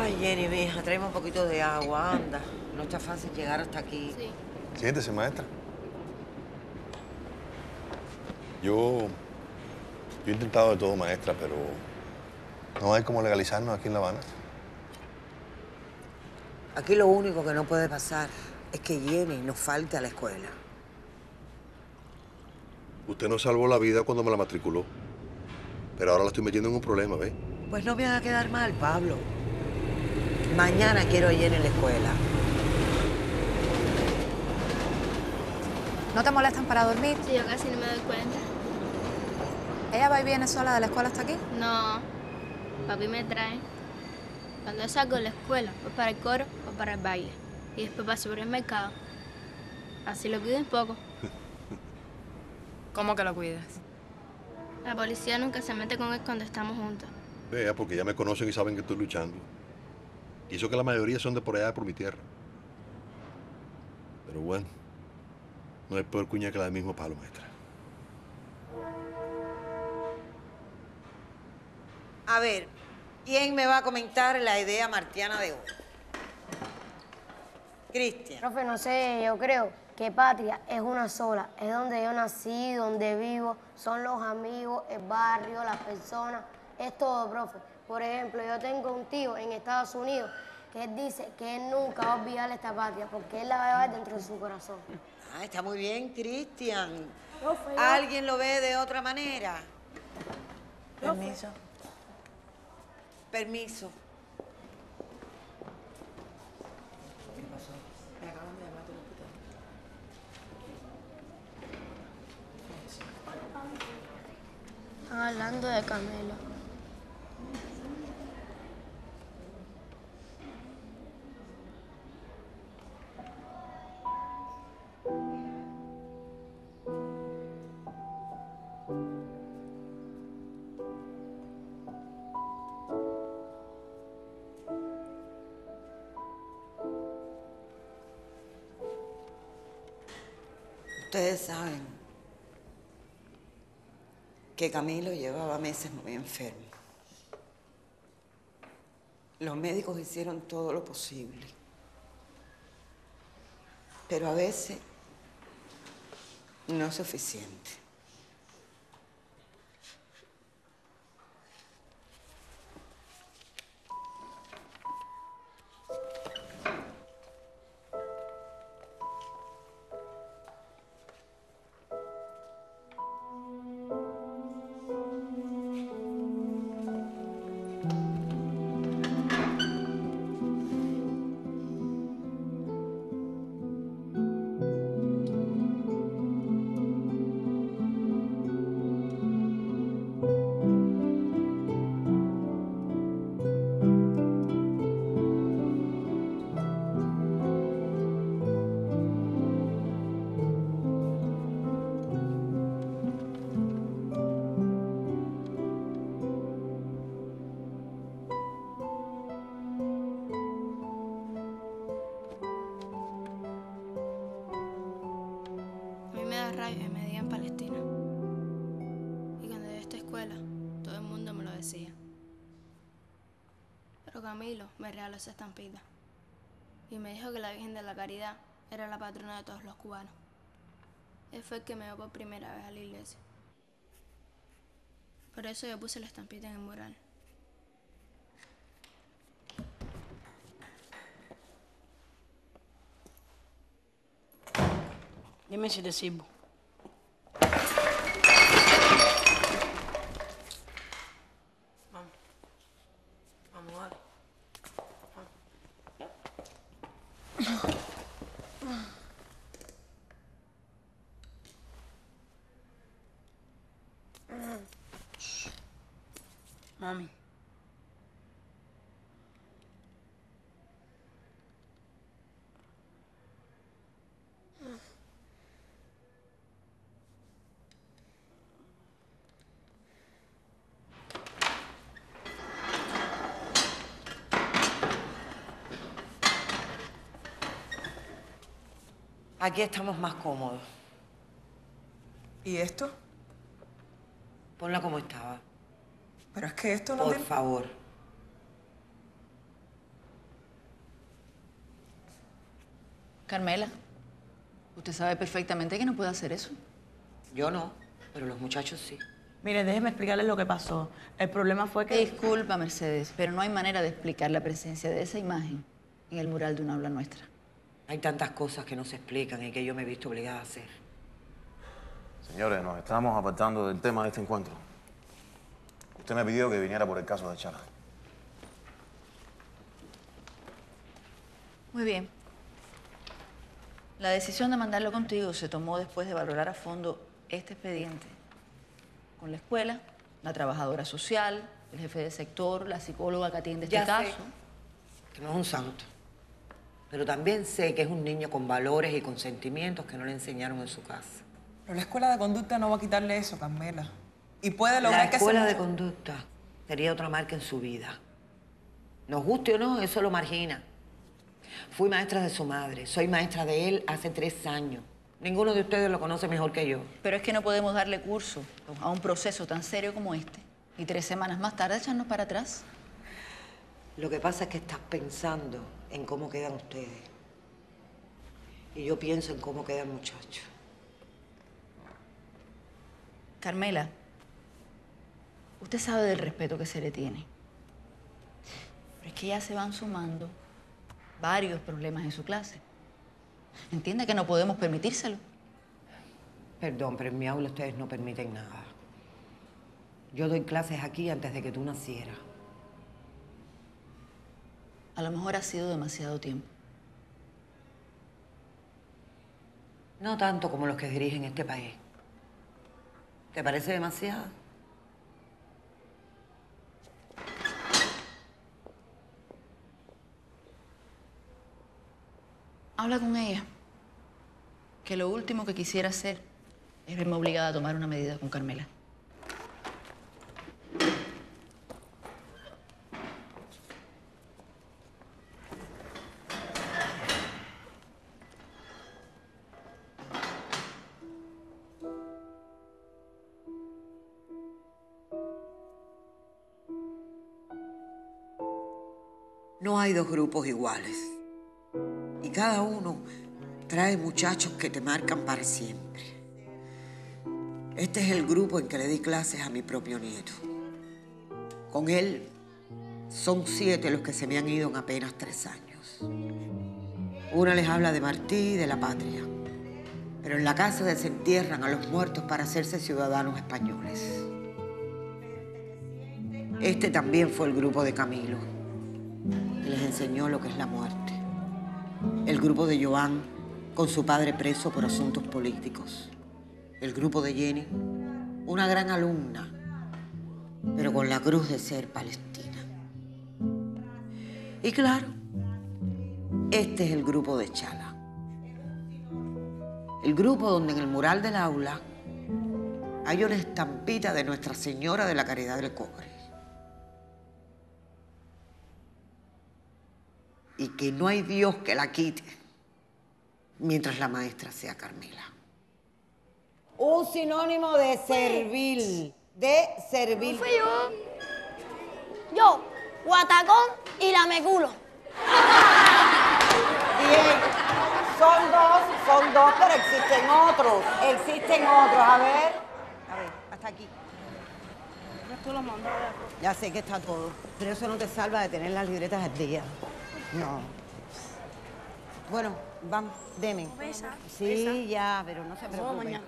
Ay, Jenny, mija, tráeme un poquito de agua, anda. No está fácil llegar hasta aquí. Sí. Siéntese, maestra. Yo. Yo he intentado de todo, maestra, pero. No hay como legalizarnos aquí en La Habana. Aquí lo único que no puede pasar es que Jenny nos falte a la escuela. Usted nos salvó la vida cuando me la matriculó. Pero ahora la estoy metiendo en un problema, ¿ves? Pues no me haga quedar mal, Pablo. Mañana quiero a Jenny en la escuela. ¿No te molestan para dormir? Sí, yo casi no me doy cuenta. ¿Ella va y viene sola de la escuela hasta aquí? No, papi me trae. Cuando yo salgo de la escuela, voy para el coro o para el baile. Y después paso por el mercado. Así lo cuido un poco. ¿Cómo que lo cuidas? La policía nunca se mete con él cuando estamos juntos. Vea, porque ya me conocen y saben que estoy luchando. Y eso que la mayoría son de por allá, por mi tierra. Pero bueno, no es peor cuña que la del mismo palo, maestra. A ver, ¿quién me va a comentar la idea martiana de hoy? Cristian. Profe, no sé, yo creo que patria es una sola. Es donde yo nací, donde vivo, son los amigos, el barrio, las personas. Es todo, profe. Por ejemplo, yo tengo un tío en Estados Unidos que él dice que él nunca va a olvidar esta patria porque él la va a llevar dentro de su corazón. Ah, está muy bien, Cristian. ¿Alguien lo ve de otra manera? Permiso. Permiso. Están hablando de Camelo. Ustedes saben que Camilo llevaba meses muy enfermo. Los médicos hicieron todo lo posible. Pero a veces no es suficiente. Camilo me regaló esa estampita y me dijo que la Virgen de la Caridad era la patrona de todos los cubanos. Él fue el que me dio por primera vez a la iglesia. Por eso yo puse la estampita en el mural. Dime si te sirvo. Vamos. Vamos, dale. Mami. Aquí estamos más cómodos. ¿Y esto? Ponla como estaba. Pero es que esto no Por tiene- favor. Carmela, usted sabe perfectamente que no puede hacer eso. Yo no, pero los muchachos sí. Mire, déjeme explicarles lo que pasó. El problema fue que... Disculpa, Mercedes, pero no hay manera de explicar la presencia de esa imagen en el mural de una aula nuestra. Hay tantas cosas que no se explican y que yo me he visto obligada a hacer. Señores, nos estamos apartando del tema de este encuentro. Usted me pidió que viniera por el caso de Chala. Muy bien. La decisión de mandarlo contigo se tomó después de valorar a fondo este expediente con la escuela, la trabajadora social, el jefe de sector, la psicóloga que atiende este Ya caso. sé que no es un santo, pero también sé que es un niño con valores y con sentimientos que no le enseñaron en su casa. Pero la escuela de conducta no va a quitarle eso, Carmela. Y puede lograr La que escuela se... de conducta sería otra marca en su vida. Nos guste o no, eso lo margina. Fui maestra de su madre, soy maestra de él hace tres años. Ninguno de ustedes lo conoce mejor que yo. Pero es que no podemos darle curso a un proceso tan serio como este y tres semanas más tarde echarnos para atrás. Lo que pasa es que estás pensando en cómo quedan ustedes. Y yo pienso en cómo queda el muchacho. Carmela, usted sabe del respeto que se le tiene. Pero es que ya se van sumando varios problemas en su clase. Entiende que no podemos permitírselo. Perdón, pero en mi aula ustedes no permiten nada. Yo doy clases aquí antes de que tú nacieras. A lo mejor ha sido demasiado tiempo. No tanto como los que dirigen este país. ¿Te parece demasiado? Habla con ella. Que lo último que quisiera hacer es verme obligada a tomar una medida con Carmela. Hay dos grupos iguales. Y cada uno trae muchachos que te marcan para siempre. Este es el grupo en que le di clases a mi propio nieto. Con él son siete los que se me han ido en apenas tres años. Una les habla de Martí y de la patria. Pero en la casa desentierran a los muertos para hacerse ciudadanos españoles. Este también fue el grupo de Camilo, que les enseñó lo que es la muerte. El grupo de Joan, con su padre preso por asuntos políticos. El grupo de Jenny, una gran alumna, pero con la cruz de ser palestina. Y claro, este es el grupo de Chala. El grupo donde en el mural del aula hay una estampita de Nuestra Señora de la Caridad del Cobre. Y que no hay Dios que la quite mientras la maestra sea Carmela. Un sinónimo de servil. De servil. fui yo. Yo, guatacón y lameculo. Bien. Son dos, son dos, pero existen otros. Existen otros. A ver. A ver, hasta aquí. Ya sé que está todo, pero eso no te salva de tener las libretas al día. No. Bueno, vamos, deme. Besa, Sí, besa. ya, pero no se preocupe. mañana.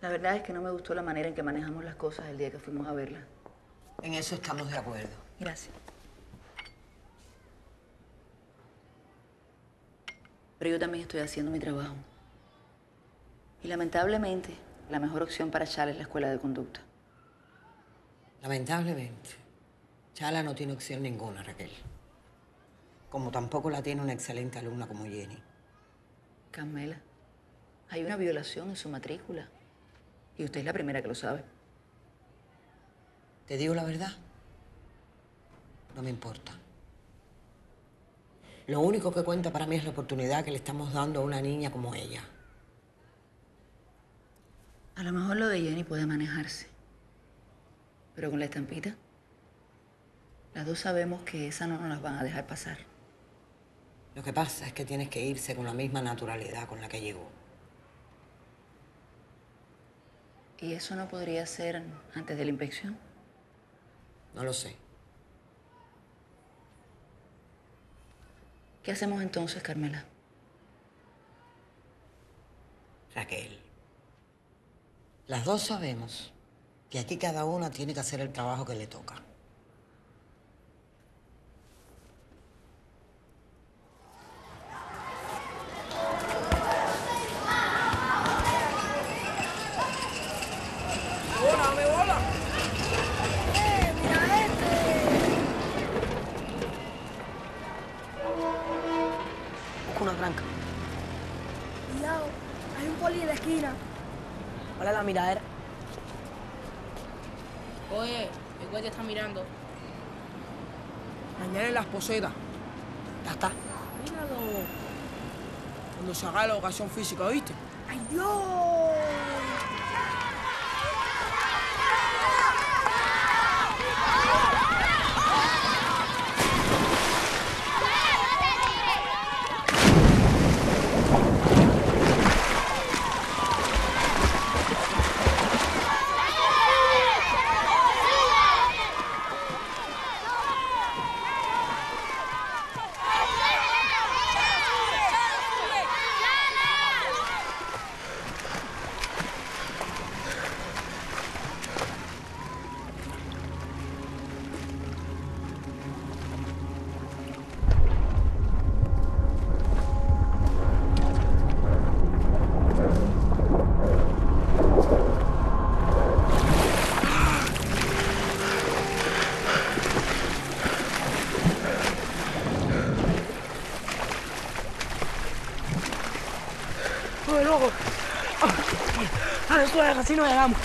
La verdad es que no me gustó la manera en que manejamos las cosas el día que fuimos a verla. En eso estamos de acuerdo. Gracias. Pero yo también estoy haciendo mi trabajo. Y lamentablemente, la mejor opción para Charles es la escuela de conducta. Lamentablemente, Chala no tiene opción ninguna, Raquel. Como tampoco la tiene una excelente alumna como Jenny. Carmela, hay una violación en su matrícula. Y usted es la primera que lo sabe. Te digo la verdad, no me importa. Lo único que cuenta para mí es la oportunidad que le estamos dando a una niña como ella. A lo mejor lo de Jenny puede manejarse. Pero con la estampita, las dos sabemos que esa no nos las van a dejar pasar. Lo que pasa es que tienes que irse con la misma naturalidad con la que llegó. ¿Y eso no podría ser antes de la inspección? No lo sé. ¿Qué hacemos entonces, Carmela? Raquel, las dos sabemos que aquí cada una tiene que hacer el trabajo que le toca. ¿Cuál es la miradera? Oye, el güey te está mirando. Mañana en las posetas. Ya está. Míralo. Cuando se haga la educación física, ¿viste? ¡Ay, Dios! Dale, suave, así no llegamos.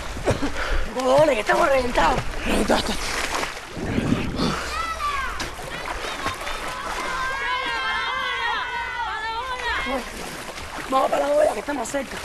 Cojones, que estamos reventados. Reventaste. Vamos para la olla, que está más cerca.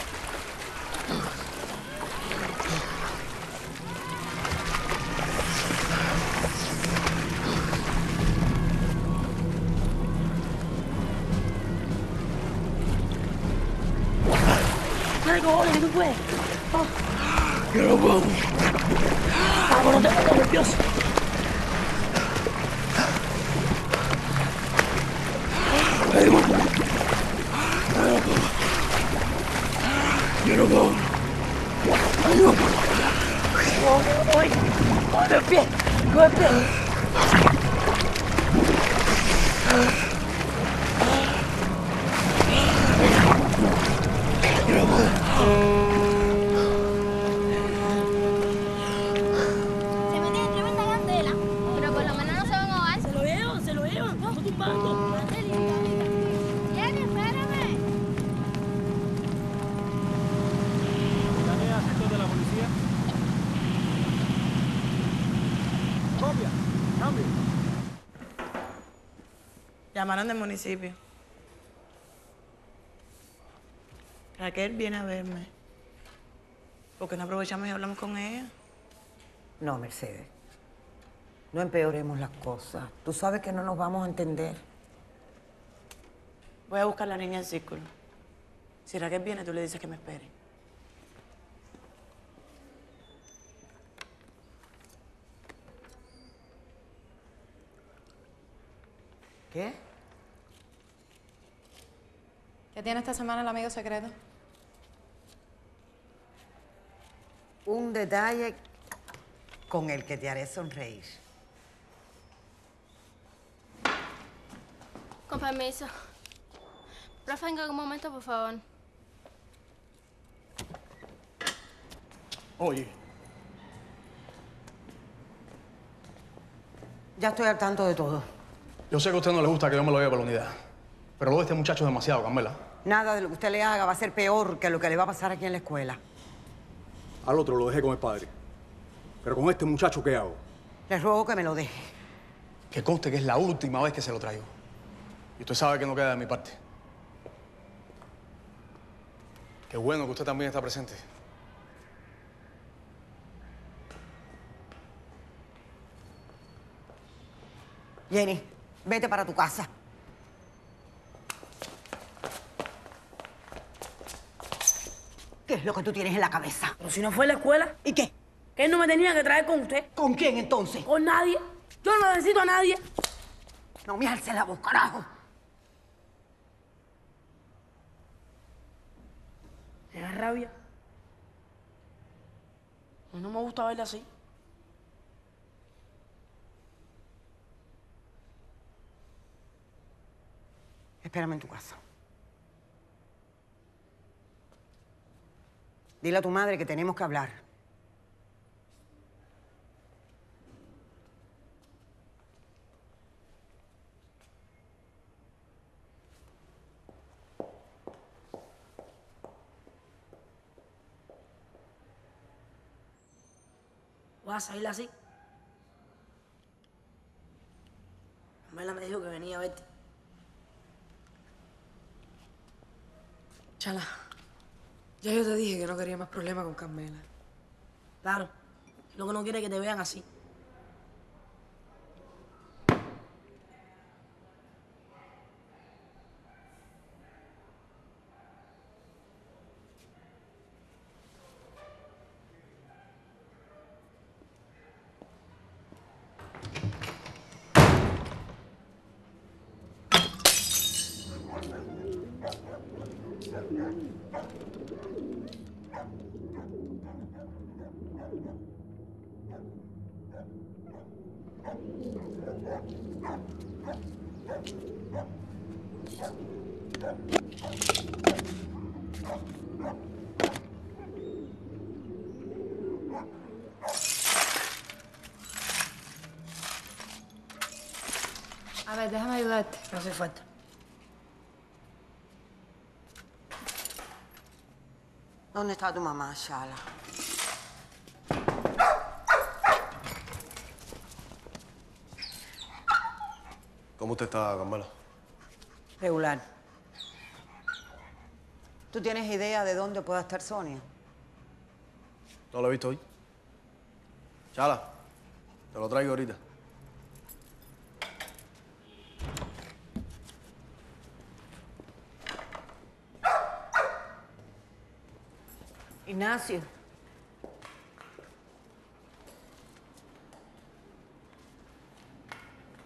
Llamaron del municipio. Raquel viene a verme. ¿Por qué no aprovechamos y hablamos con ella? No, Mercedes. No empeoremos las cosas. Tú sabes que no nos vamos a entender. Voy a buscar a la niña al círculo. Si Raquel viene, tú le dices que me espere. ¿Qué? ¿Qué tiene esta semana el amigo secreto? Un detalle con el que te haré sonreír. Con permiso. Profe, venga un momento, por favor. Oye, Ya estoy al tanto de todo. yo sé que a usted no le gusta que yo me lo lleve para la unidad. Pero lo de este muchacho es demasiado, Carmela. Nada de lo que usted le haga va a ser peor que lo que le va a pasar aquí en la escuela. Al otro lo dejé con el padre. Pero con este muchacho, ¿qué hago? Le ruego que me lo deje. Que conste que es la última vez que se lo traigo. Y usted sabe que no queda de mi parte. Qué bueno que usted también está presente. Jenny, vete para tu casa. ¿Qué es lo que tú tienes en la cabeza? Pero si no fue a la escuela. ¿Y qué? Que él no me tenía que traer con usted. ¿Con quién entonces? Con nadie. Yo no necesito a nadie. No me alces la voz, carajo. ¿Te da rabia? No me gusta verla así. Espérame en tu casa. Dile a tu madre que tenemos que hablar. ¿Vas a salir así? Mela me dijo que venía a verte. Chala, ya yo te dije que no quería más problemas con Carmela. Claro. Lo que no quiere es que te vean así. A ver, déjame ayudarte. No hace falta. ¿Dónde está tu mamá, Shala? ¿Cómo usted está, Carmela? Regular. ¿Tú tienes idea de dónde pueda estar Sonia? ¿No lo he visto hoy? Chala, te lo traigo ahorita. Ignacio.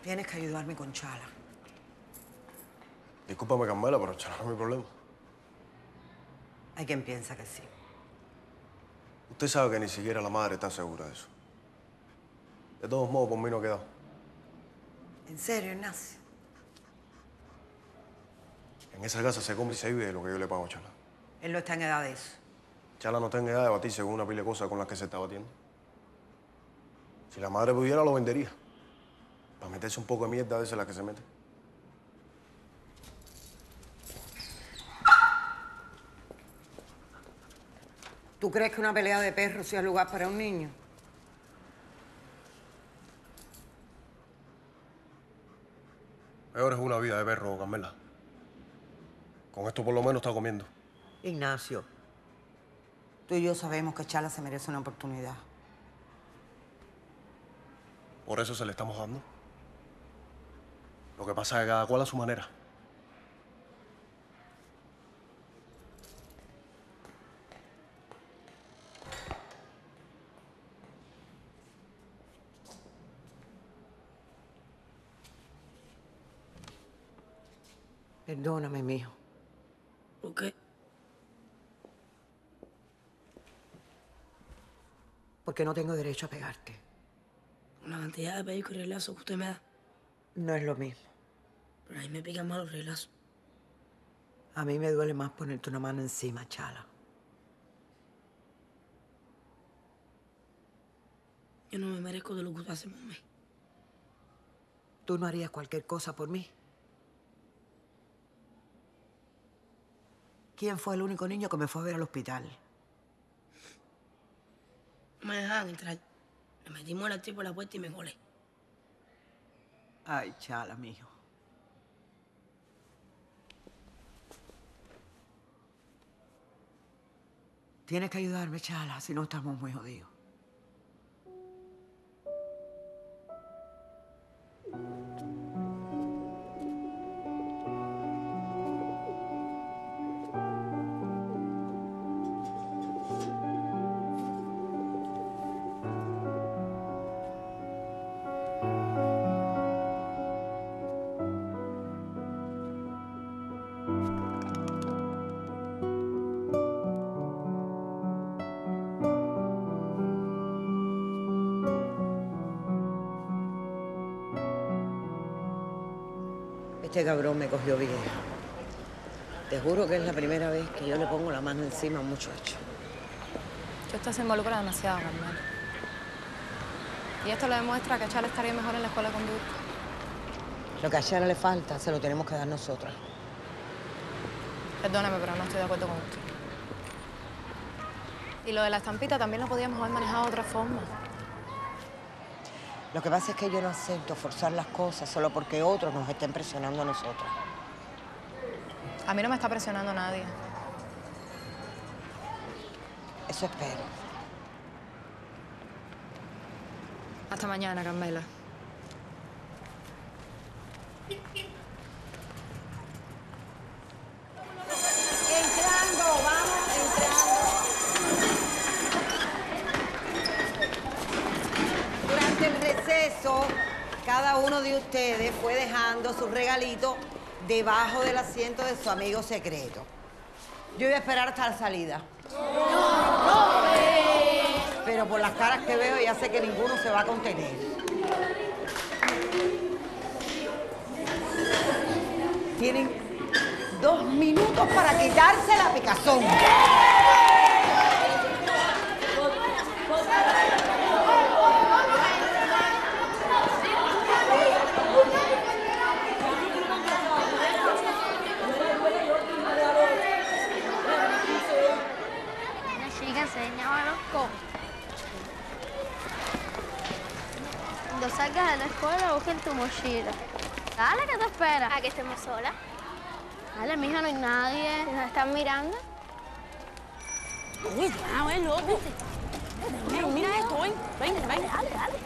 Tienes que ayudarme con Chala. Discúlpame, Carmela, pero Chala no es mi problema. Hay quien piensa que sí. Usted sabe que ni siquiera la madre está segura de eso. De todos modos, por mí no ha quedado. ¿En serio, Ignacio? En esa casa se come y se vive de lo que yo le pago a Chala. Él no está en edad de eso. Chala no en edad de batirse con una pila de cosas con las que se está batiendo. Si la madre pudiera, lo vendería. Para meterse un poco de mierda de esa la que se mete. ¿Tú crees que una pelea de perros sea lugar para un niño? Peor es una vida de perro, Carmela. Con esto por lo menos está comiendo. Ignacio, tú y yo sabemos que Chala se merece una oportunidad. Por eso se le estamos dando. Lo que pasa es que cada cual a su manera. Perdóname, mijo. ¿Por qué? Porque no tengo derecho a pegarte. La cantidad de pellizcos y relazos que usted me da. No es lo mismo. Pero ahí me pican más los relazos. A mí me duele más ponerte una mano encima, Chala. Yo no me merezco de lo que usted hace por mí. ¿Tú no harías cualquier cosa por mí? ¿Quién fue el único niño que me fue a ver al hospital? Me dejaban entrar. Le metimos el tipo por la puerta y me colé. Ay, Chala, mijo. Tienes que ayudarme, Chala, si no estamos muy jodidos. Este cabrón me cogió bien. Te juro que es la primera vez que yo le pongo la mano encima a un muchacho. Que usted se involucra demasiado, Carmela. Y esto le demuestra que Chale estaría mejor en la escuela de conducta. Lo que a Chara le falta se lo tenemos que dar nosotras. Perdóneme, pero no estoy de acuerdo con usted. Y lo de la estampita también lo podíamos haber manejado de otra forma. Lo que pasa es que yo no acepto forzar las cosas solo porque otros nos estén presionando a nosotras. A mí no me está presionando nadie. Eso espero. Hasta mañana, Carmela. Entrando, vamos, entrando. Durante el receso, cada uno de ustedes fue dejando su regalito debajo del asiento de su amigo secreto. Yo iba a esperar hasta la salida. Pero por las caras que veo ya sé que ninguno se va a contener. Tienen dos minutos para quitarse la picazón. Una chica enseñaba los cojos. Cuando salgas de la escuela, busca en tu mochila. Dale, ¿qué te esperas? ¿A que estemos solas? Dale, mija, no hay nadie. ¿Nos están mirando? Uy, ya, ven, loco. Mira, mira esto, ven. Ven, ven. Dale, dale.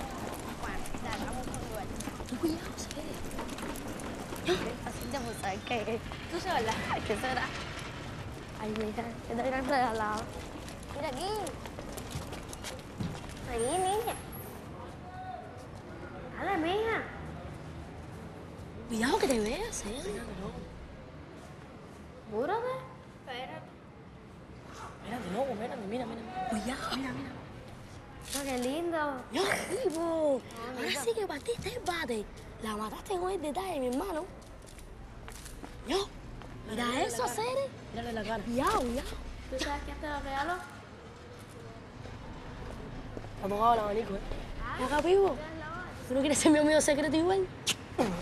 Ten cuidado, se. Así te ¿sabes qué? ¿Tú sola? ¿Qué será? Ay, mija, te regalado. Mira aquí. Dale, mija. Cuidado que te veas, eh. Apúrate. Espérate. Espérate, loco, espérate, mira, mira. Cuidado, mira, mira. Oh, qué lindo. ¡Yo, vivo! Ahora sí que partiste el bate. La mataste con el detalle, mi hermano. Yo, mira eso, Cere. Mírale la cara. Cuidado, cuidado. ¿Tú sabes quién te lo regaló? Ha tocado el abanico, ¿eh? Acá, vivo. ¿Tú no quieres ser mi amigo secreto igual?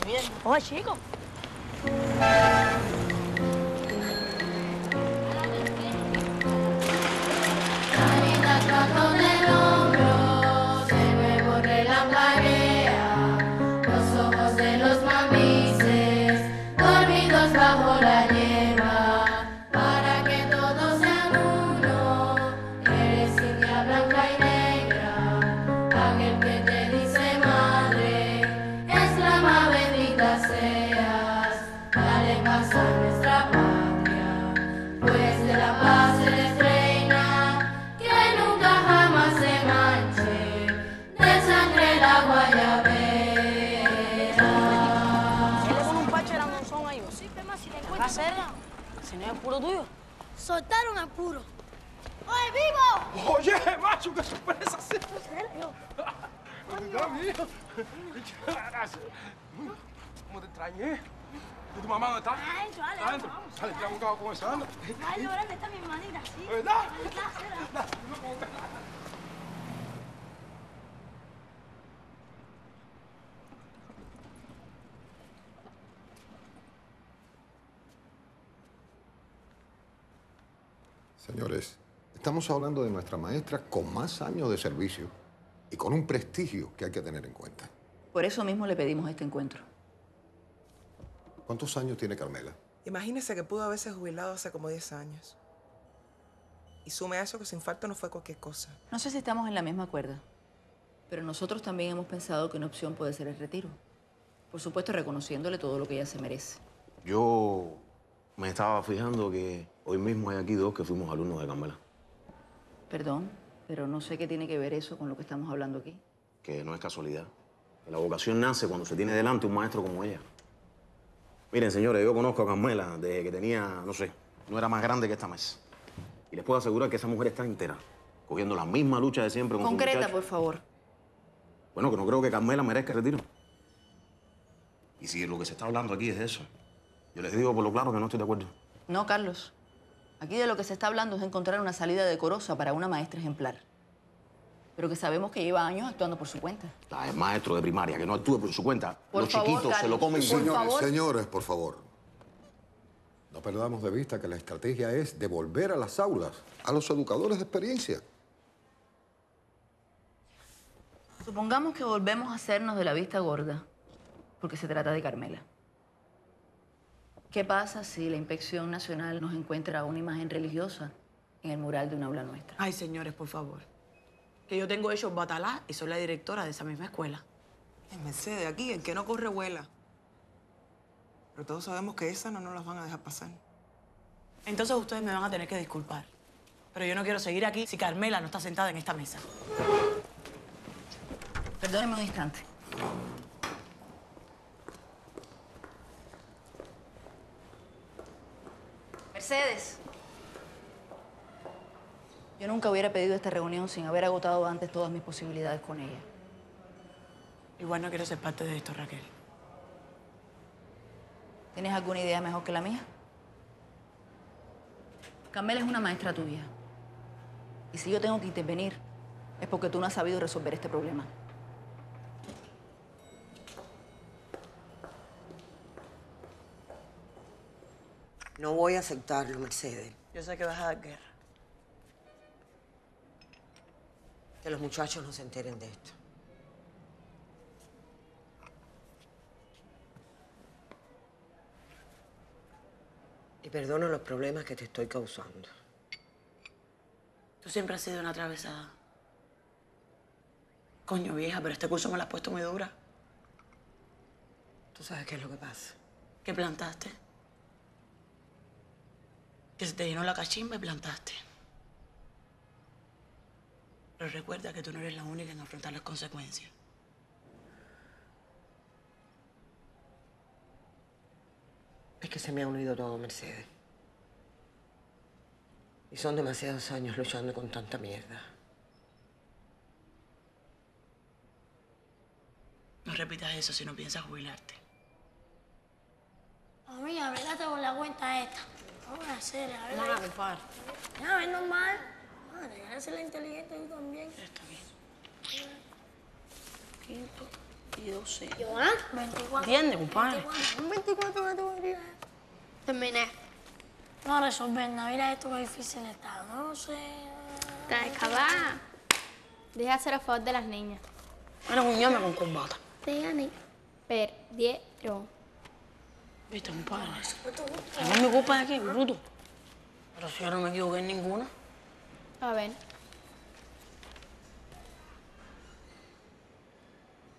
Bien. Oye, chico. Puro tuyo. Soltaron al puro. ¡Oye, vivo! Oye, macho, qué sorpresa. serio? Gracias. ¿Cómo te extrañé? ¿Y tu mamá dónde está? Adentro, dale, ¿Está adentro? vamos. Dale, tira un cabo con esa, anda. Ay, lo grande está mi hermanita, ¿sí? ¿Verdad? ¿Verdad? Señores, estamos hablando de nuestra maestra con más años de servicio y con un prestigio que hay que tener en cuenta. Por eso mismo le pedimos este encuentro. ¿Cuántos años tiene Carmela? Imagínese que pudo haberse jubilado hace como 10 años. Y sume a eso que su infarto no fue cualquier cosa. No sé si estamos en la misma cuerda, pero nosotros también hemos pensado que una opción puede ser el retiro. Por supuesto, reconociéndole todo lo que ella se merece. Yo me estaba fijando que hoy mismo hay aquí dos que fuimos alumnos de Carmela. Perdón, pero no sé qué tiene que ver eso con lo que estamos hablando aquí. Que no es casualidad. Que la vocación nace cuando se tiene delante un maestro como ella. Miren, señores, yo conozco a Carmela desde que tenía, no sé, no era más grande que esta mesa. Y les puedo asegurar que esa mujer está entera, cogiendo la misma lucha de siempre con Concreta, por favor. Bueno, que no creo que Carmela merezca retiro. Y si lo que se está hablando aquí es eso, yo les digo por lo claro que no estoy de acuerdo. No, Carlos. Aquí de lo que se está hablando es de encontrar una salida decorosa para una maestra ejemplar. Pero que sabemos que lleva años actuando por su cuenta. La es maestro de primaria, que no actúe por su cuenta. Por Los favor, chiquitos se lo comen por Señores, favor. señores, por favor. No perdamos de vista que la estrategia es devolver a las aulas a los educadores de experiencia. Supongamos que volvemos a hacernos de la vista gorda, porque se trata de Carmela. ¿Qué pasa si la inspección nacional nos encuentra una imagen religiosa en el mural de un aula nuestra? Ay, señores, por favor. Que yo tengo hechos batalá y soy la directora de esa misma escuela. En Mercedes, aquí, el que no corre vuela. Pero todos sabemos que esas no nos las van a dejar pasar. Entonces ustedes me van a tener que disculpar. Pero yo no quiero seguir aquí si Carmela no está sentada en esta mesa. Perdóneme un instante. Mercedes. Yo nunca hubiera pedido esta reunión sin haber agotado antes todas mis posibilidades con ella. Igual no quiero ser parte de esto, Raquel. ¿Tienes alguna idea mejor que la mía? Carmela es una maestra tuya. Y si yo tengo que intervenir, es porque tú no has sabido resolver este problema. No voy a aceptarlo, Mercedes. Yo sé que vas a dar guerra. Que los muchachos no se enteren de esto. Y perdono los problemas que te estoy causando. Tú siempre has sido una atravesada. Coño, vieja, pero este curso me la has puesto muy dura. ¿Tú sabes qué es lo que pasa? ¿Qué plantaste? Que se te llenó la cachimba y plantaste. Pero recuerda que tú no eres la única en afrontar las consecuencias. Es que se me ha unido todo, Mercedes. Y son demasiados años luchando con tanta mierda. No repitas eso si no piensas jubilarte. Mami, arreglate con la cuenta esta. Vamos a hacer, a ver. ¿Cómo la compadre? Ya, es normal. Madre, ya ser la inteligente tú también. Está bien. Quinto y doce. Yo, ¿ah? 24. ¿Entiendes, compadre? 24, 24 de tu vida. Terminé. No resolver nada. Mira esto que difícil está. No sé. Está excavada. Deja de hacer a favor de las niñas. Era un ñame con corbata. Te gané. Perdieron. ¿Viste, compadre? No es mi culpa de aquí, bruto. Pero si yo no me equivoqué en ninguna. A ver.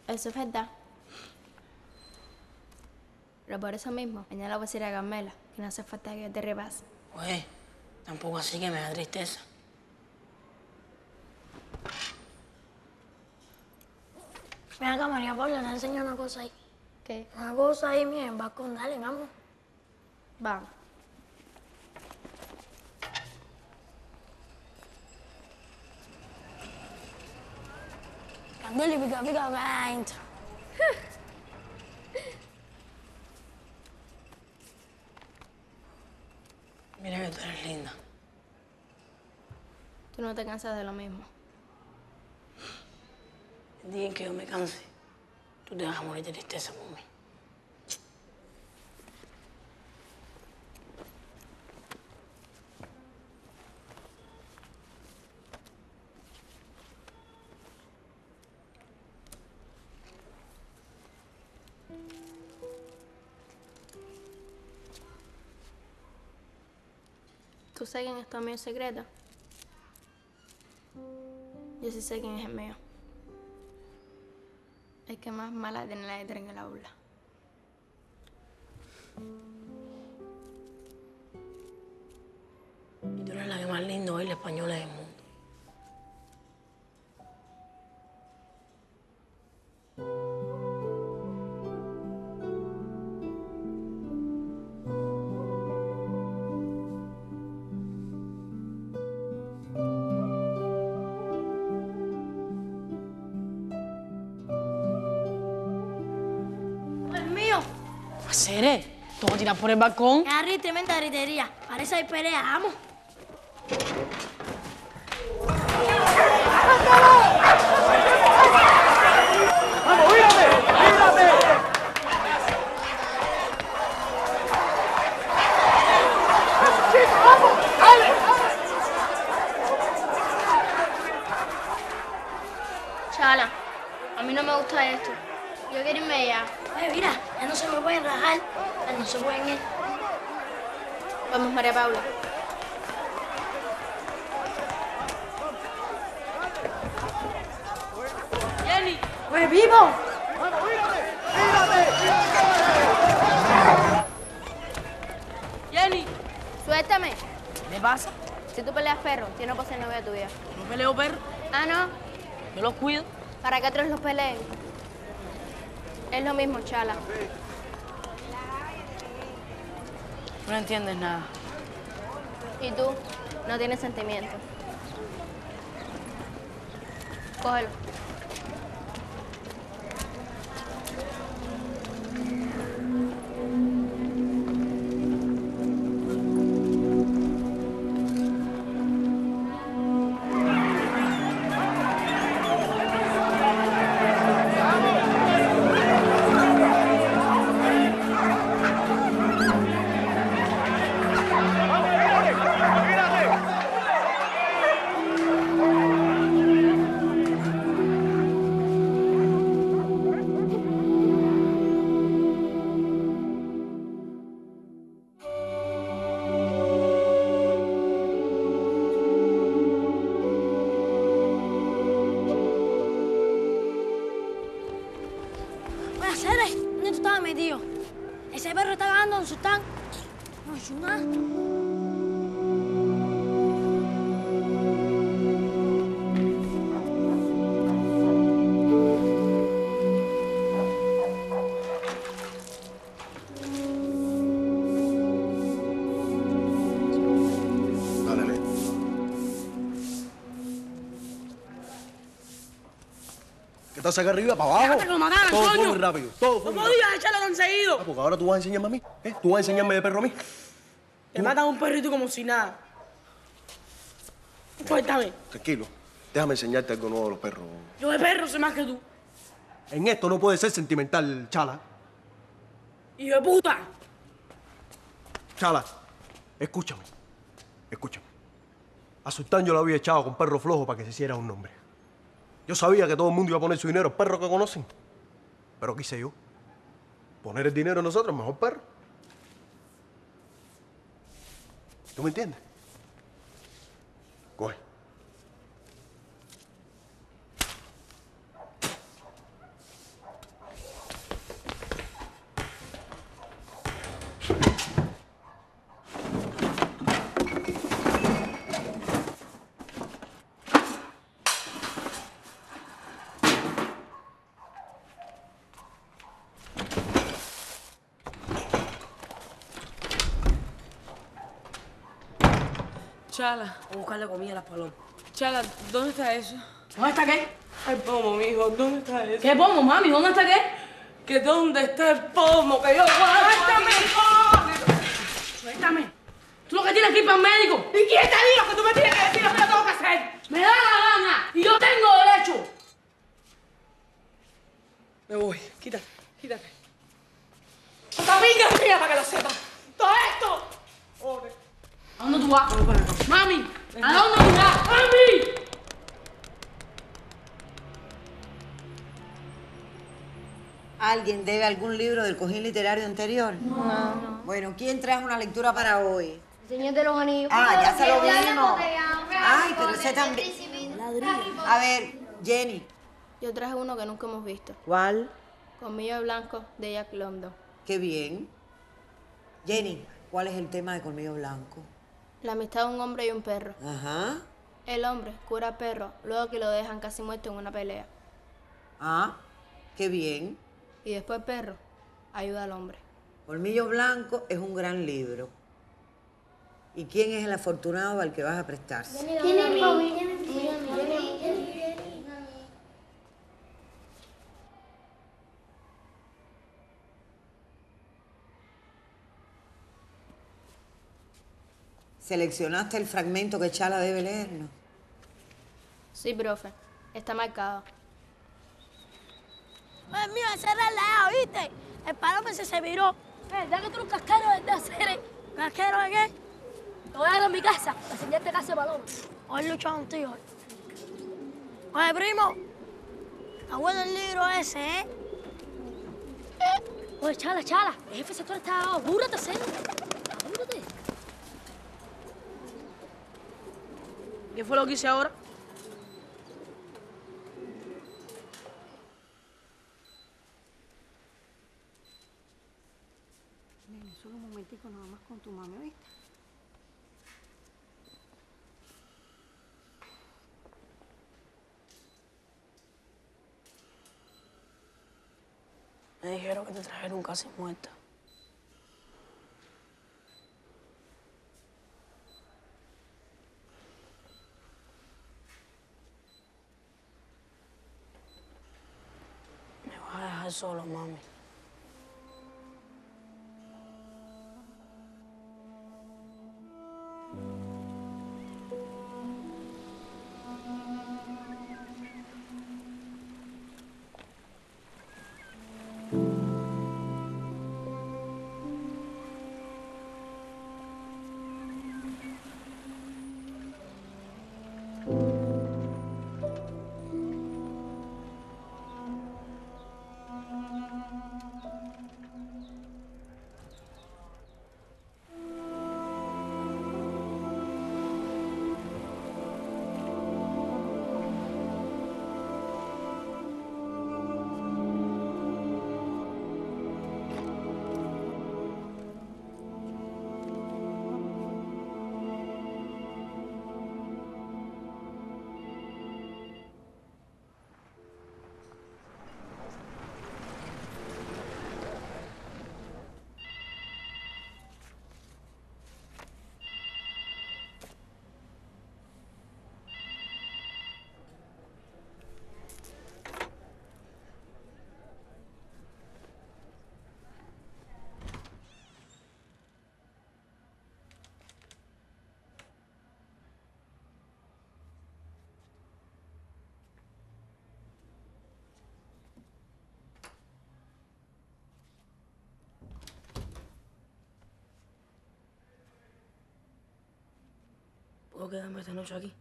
Eso es verdad. Pero por eso mismo, mañana voy a decir a Carmela que no hace falta que yo te repase. Oye, tampoco así que me da tristeza. Ven acá, María Paula, te enseño una cosa ahí. ¿Qué? Una cosa ahí, mira, en balcón, dale, vamos. Vamos. Candela y pica pica acá adentro. <laughs> Mira que tú eres linda. Tú no te cansas de lo mismo. El día en que yo me canse, tú te vas a morir de tristeza mí. ¿Tú sabes quién es tu amigo secreto? Yo sí sé quién es el mío. El que más mala tiene la letra en el aula. Y tú eres la que más lindo oye española del mundo. Por el balcón? Harry, tremenda gritería. Parece hay pelea, vamos. ¡Vamos, mírame! ¡Mírame! ¡Vamos! ¡Dale! Chala, a mí no me gusta esto. Yo quiero irme ya. Eh, mira, ya no se me pueden rajar, no se. Vamos, María Paula. Jenny. ¡Pues vivo! Jenny. Suéltame. ¿Qué pasa? Si tú peleas perro, yo no puedo ser novia tuya. ¿No peleo perro? Ah, ¿no? Yo los cuido. Para que otros los peleen. Es lo mismo, Chala. No entiendes nada. Y tú no tienes sentimiento. Cógelo. ¿Qué te hace acá arriba? ¿Para abajo? Déjate que lo mataran, Todo fue muy rápido. Todo fue No muy rápido. podías echarlo tan seguido. Ah, porque ahora tú vas a enseñarme a mí. ¿eh? Tú vas a enseñarme de perro a mí. Te matan a un perrito como si nada. Cuéntame. Tranquilo. Déjame enseñarte algo nuevo de los perros. Yo de perro sé más que tú. En esto no puede ser sentimental, Chala. Hijo de puta. Chala, escúchame. Escúchame. A Sultán yo lo había echado con perro flojo para que se hiciera un nombre. Yo sabía que todo el mundo iba a poner su dinero en perros que conocen. Pero ¿qué hice yo? Poner el dinero en nosotros, mejor perro. ¿Tú me entiendes? Coge. Chala. A buscarle comida a las palomas. Chala, ¿dónde está eso? ¿Dónde está qué? El pomo, mijo, ¿dónde está eso? ¿Qué pomo, mami? ¿Dónde está qué? ¿Que dónde está el pomo? Que yo ¡Suéltame! ¡Suéltame! Tú lo que tienes que ir para el médico. ¿Y quién te dijo que tú me tienes que decir lo que yo tengo que hacer? Me da la gana y yo tengo derecho. Me voy, quítate, quítate. ¡Esta pinga es mía para que lo sepas! ¡Todo esto! ¿A dónde tú vas? ¡Mami! ¿A dónde tú vas? ¡Mami! ¿Alguien debe algún libro del cojín literario anterior? No. Bueno, ¿quién trajo una lectura para hoy? El Señor de los Anillos. Ah, ya se lo vimos. Ay, pero ese también. A ver, Jenny. Yo traje uno que nunca hemos visto. ¿Cuál? Colmillo Blanco de Jack London. Qué bien. Jenny, ¿cuál es el tema de Colmillo Blanco? La amistad de un hombre y un perro. Ajá. El hombre cura al perro luego que lo dejan casi muerto en una pelea. Ah, qué bien. Y después el perro ayuda al hombre. Colmillo Blanco es un gran libro. ¿Y quién es el afortunado al que vas a prestarse? ¿Quién es ¿Seleccionaste el fragmento que Chala debe leer, no? Sí, profe. Está marcado. Ay, mío, ese relajado, ¿viste? El paloma se se viró. Eh, ya que tú eres un casquero de hacer. ¿Casquero de qué? Te voy a dar a mi casa, para enseñarte casa de paloma. Hoy luchado contigo. Oye, primo. Está bueno el libro ese, ¿eh? Oye, chala, chala. El jefe sector está abajo. Apúrate, serio. Apúrate. ¿Qué fue lo que hice ahora? Nene, solo un momentico nada más con tu mami, ¿viste? Me dijeron que te trajeron casi muerta. Me vas a dejar solo, ¿Puedo quedarme esta noche aquí?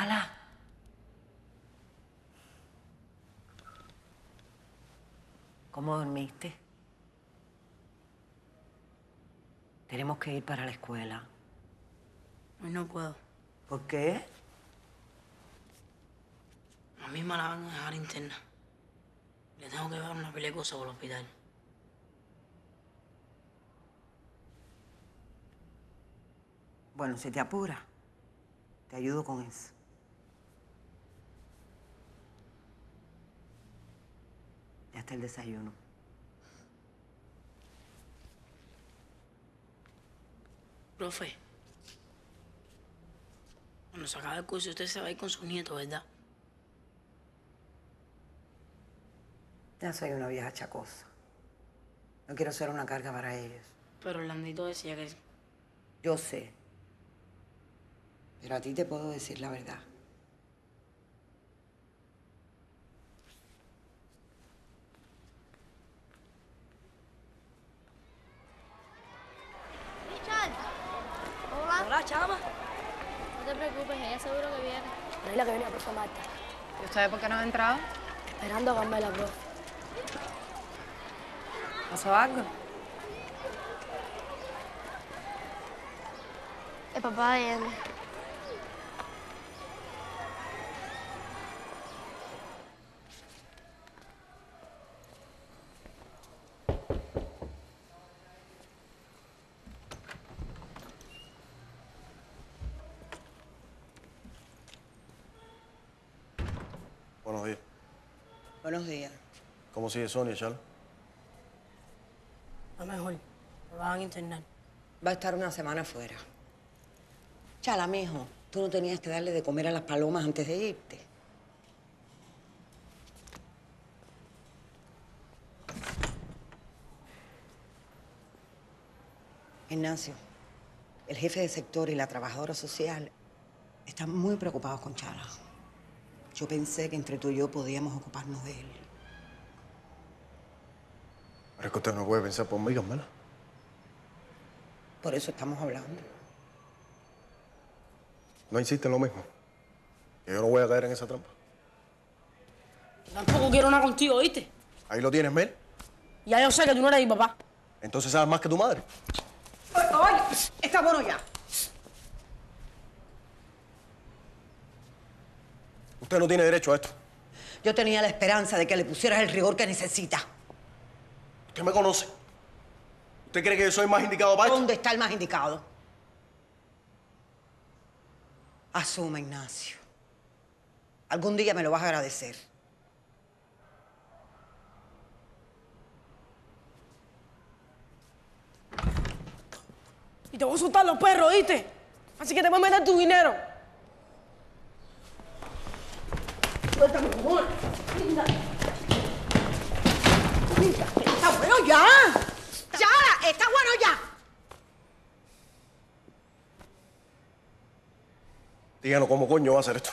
Chala. ¿Cómo dormiste? Tenemos que ir para la escuela. Hoy no puedo. ¿Por qué? A mí me la van a dejar interna. Le tengo que llevar una pila de cosas por el hospital. Bueno, si te apura, te ayudo con eso. El desayuno. Profe. Cuando se acabe el curso, usted se va a ir con su nieto, ¿verdad? Ya soy una vieja chacosa. No quiero ser una carga para ellos. Pero Orlandito decía que Yo sé. Pero a ti te puedo decir la verdad. Richard. Hola. Hola, chama. No te preocupes, ella seguro que viene. Tranquila que venía, profe Marta. ¿Y ustedes por qué no han entrado? Esperando a Carmela, profe. ¿Pasó algo? El papá viene. Buenos días. Buenos días. ¿Cómo sigue Sonia, Chalo? a lo mejor lo van a internar. Va a estar una semana fuera. Chala, mijo, tú no tenías que darle de comer a las palomas antes de irte. Ignacio, el jefe de sector y la trabajadora social están muy preocupados con Chala. Yo pensé que entre tú y yo podíamos ocuparnos de él. Pero es que usted no puede pensar por mí, Carmela. Por eso estamos hablando. No insiste en lo mismo. Que yo no voy a caer en esa trampa. Yo tampoco quiero nada contigo, ¿oíste? Ahí lo tienes, Mel. Ya yo sé que tú no eres mi papá. Entonces sabes más que tu madre. Oye, está bueno ya. Usted no tiene derecho a esto. Yo tenía la esperanza de que le pusieras el rigor que necesita. Usted me conoce. ¿Usted cree que yo soy más indicado para esto? ¿Dónde está el más indicado? Asume, Ignacio. Algún día me lo vas a agradecer. Y te voy a soltar los perros, ¿oíste? Así que te voy a meter tu dinero. Suéltame, ¡Está bueno ya! ¡Chala! ¡Está bueno ya! Díganos cómo coño va a hacer esto.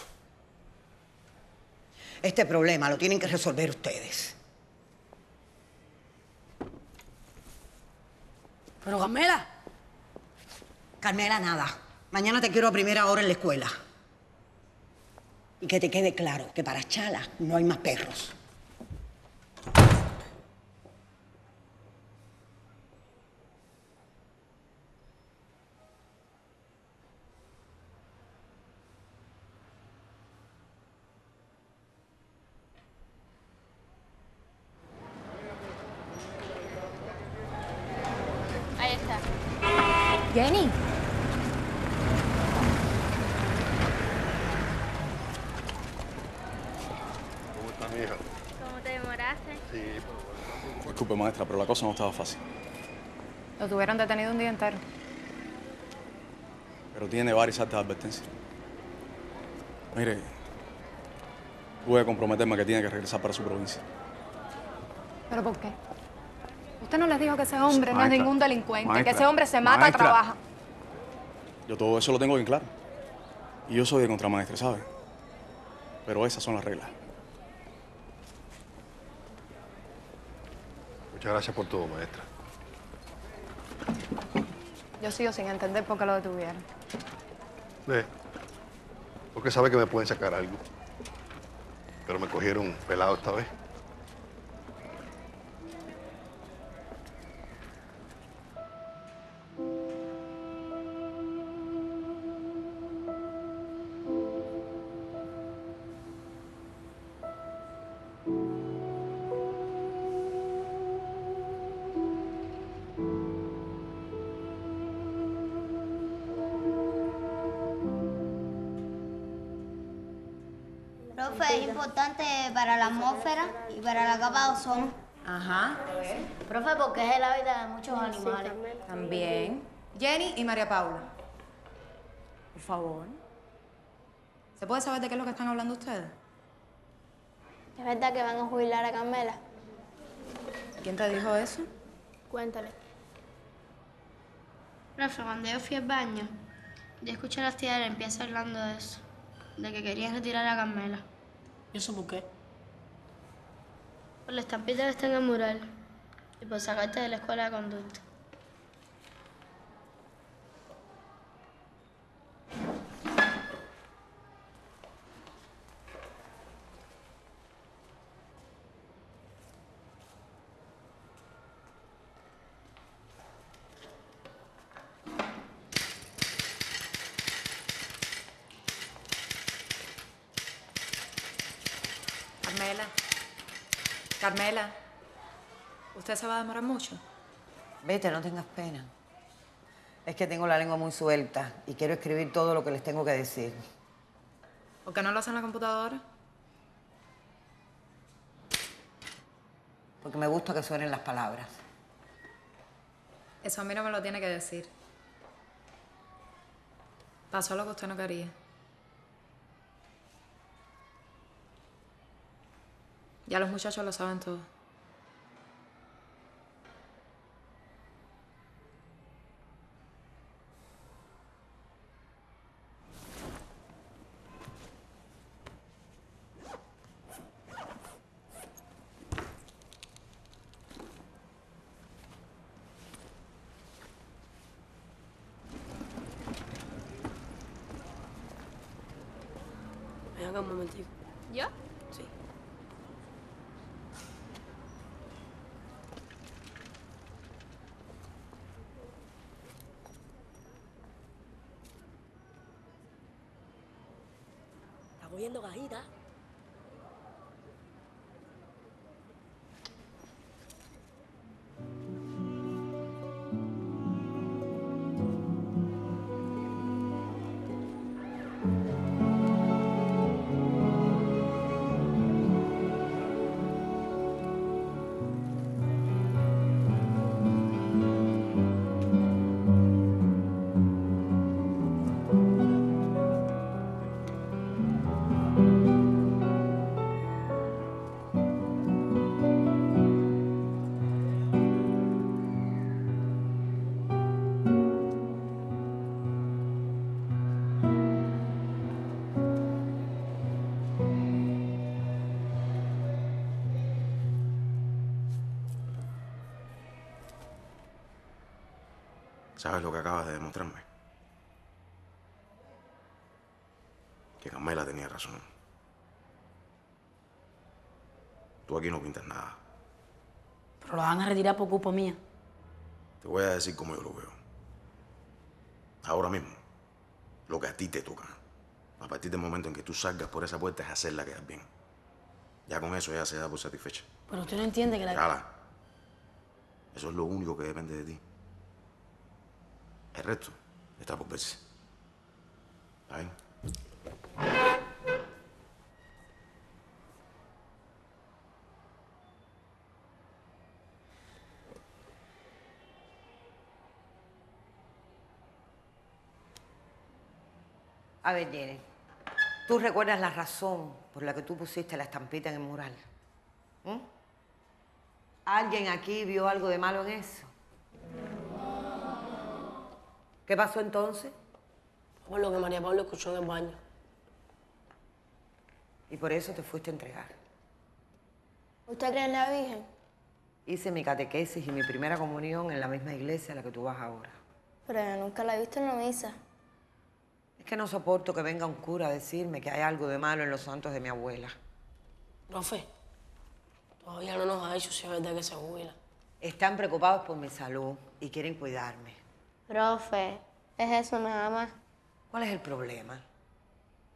Este problema lo tienen que resolver ustedes. Pero, Carmela. Carmela, nada. Mañana te quiero a primera hora en la escuela. Y que te quede claro que para Chala no hay más perros. Ahí está. Jenny. ¿Cómo está mi hija? Sí, Disculpe, maestra, pero la cosa no estaba fácil. Lo tuvieron detenido un día entero. Pero tiene varias altas advertencias. Mire, voy a comprometerme que tiene que regresar para su provincia. ¿Pero por qué? Usted no les dijo que ese hombre no es ningún delincuente, que maestra, ese hombre se mata, maestra. trabaja. Yo todo eso lo tengo bien claro. Y yo soy de contramaestre, ¿sabe? Pero esas son las reglas. Muchas gracias por todo, maestra. Yo sigo sin entender por qué lo detuvieron. Eh, porque sabe que me pueden sacar algo. Pero me cogieron pelado esta vez. Ajá. Profe, porque es el hábitat de muchos animales. También. Jenny y María Paula. Por favor. ¿Se puede saber de qué es lo que están hablando ustedes? ¿Es verdad que van a jubilar a Carmela? ¿Quién te dijo eso? Cuéntale. Profe, cuando yo fui al baño, yo escuché a la tía empieza hablando de eso, de que querían retirar a Carmela. ¿Y eso por qué? Por la estampita que está en el mural y por sacarte de la escuela de conducta. Carmela. Carmela. ¿Usted se va a demorar mucho? Vete, no tengas pena. Es que tengo la lengua muy suelta y quiero escribir todo lo que les tengo que decir. ¿Por qué no lo hacen en la computadora? Porque me gusta que suenen las palabras. Eso a mí no me lo tiene que decir. Pasó lo que usted no quería. Ya los muchachos lo saben todo. Ven acá un momentico. ¿Yo? Sí. Está cogiendo gajita. ¿Sabes lo que acabas de demostrarme? Que Carmela tenía razón. Tú aquí no pintas nada. Pero lo van a retirar por culpa mía. Te voy a decir cómo yo lo veo. Ahora mismo, lo que a ti te toca, a partir del momento en que tú salgas por esa puerta, es hacerla quedar bien. Ya con eso ya se da por satisfecha. Pero usted no entiende que la... Cala. Eso es lo único que depende de ti. El resto está por verse. A ver, Jenny, ¿tú recuerdas la razón por la que tú pusiste la estampita en el mural? ¿Mm? ¿Alguien aquí vio algo de malo en eso? ¿Qué pasó entonces? Por lo que María Paula escuchó en el baño. Y por eso te fuiste a entregar. ¿Usted cree en la Virgen? Hice mi catequesis y mi primera comunión en la misma iglesia a la que tú vas ahora. Pero yo nunca la he visto en la misa. que no soporto que venga un cura a decirme que hay algo de malo en los santos de mi abuela. Profe, todavía no nos ha dicho si es verdad que se jubila. Están preocupados por mi salud y quieren cuidarme. Profe, es eso nada más. ¿Cuál es el problema?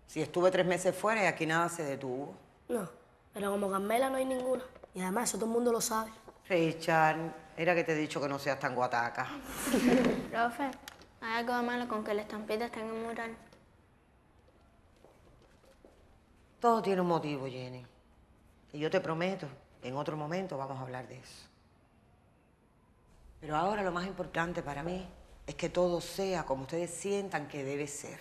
Si estuve tres meses fuera y aquí nada se detuvo. No, pero como Carmela no hay ninguna. Y además eso todo el mundo lo sabe. Richard, era que te he dicho que no seas tan guataca. <laughs> Profe, hay algo de malo con que la estampita esté en el mural. Todo tiene un motivo, Jenny. Y yo te prometo, en otro momento vamos a hablar de eso. Pero ahora lo más importante para mí es que todo sea como ustedes sientan que debe ser.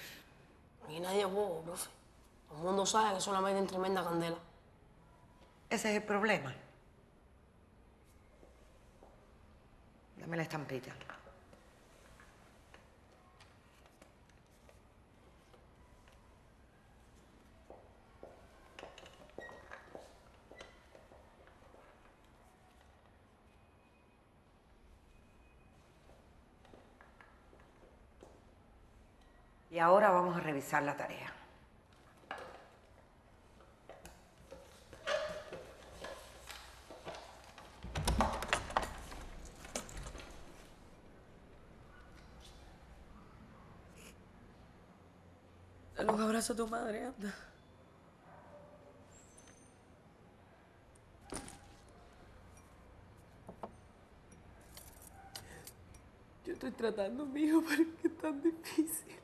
Aquí nadie es bobo, profe. Todo el mundo sabe que solamente en tremenda candela. Ese es el problema. Dame la estampita. Y ahora vamos a revisar la tarea. Dale un abrazo a tu madre, anda. Yo estoy tratando, mijo, <laughs> pero es que es tan difícil.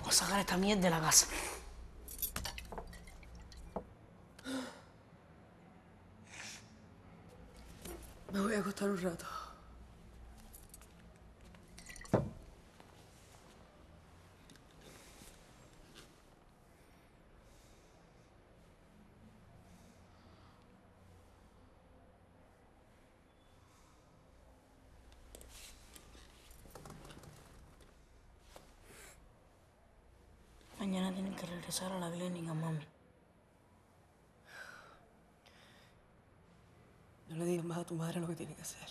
Voy a sacar esta mierda de la casa. Me voy a acostar un rato. Mañana tienen que regresar a la clínica, mami. No le digas más a tu madre lo que tiene que hacer.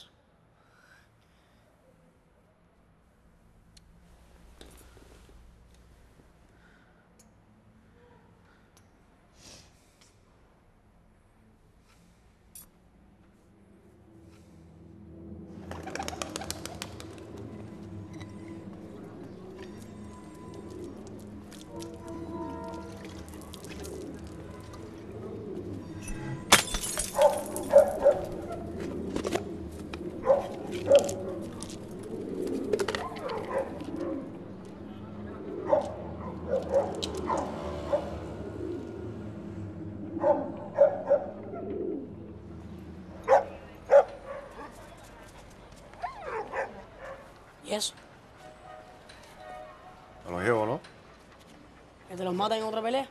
Los matan en otra pelea?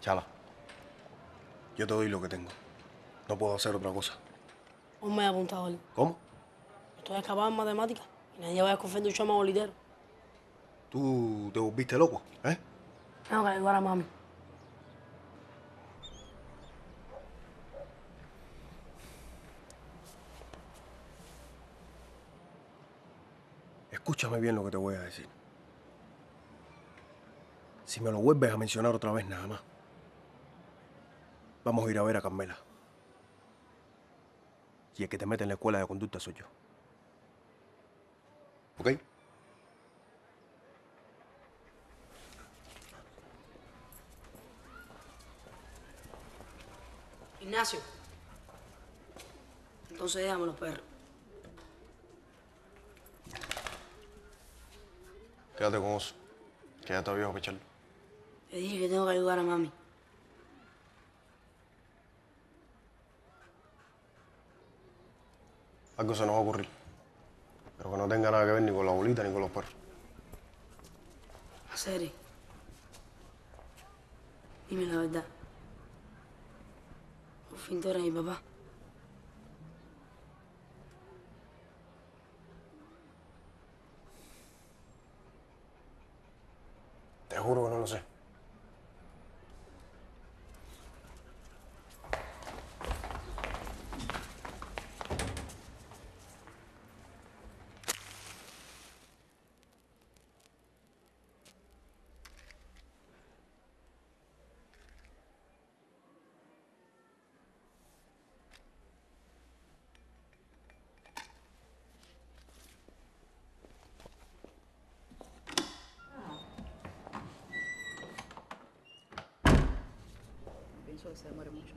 Chala. Yo te doy lo que tengo. No puedo hacer otra cosa. Un me ha apuntado él. ¿Cómo? Estoy escapado en matemáticas y nadie va a desconfiar de un chamo bolitero. ¿Tú te volviste loco, eh? Tengo que ayudar a mami. Escúchame bien lo que te voy a decir. Si me lo vuelves a mencionar otra vez nada más, vamos a ir a ver a Carmela. Y el que te mete en la escuela de conducta soy yo. ¿Ok? Ignacio. Entonces déjame los perros. Quédate con ya está viejo para echarlo. Te dije que tengo que ayudar a mami. Algo se nos va a ocurrir. Pero que no tenga nada que ver ni con la bolita ni con los perros. Acere. Dime la verdad. Por fin tú eres mi papá. Te juro que no lo sé. que se demore mucho.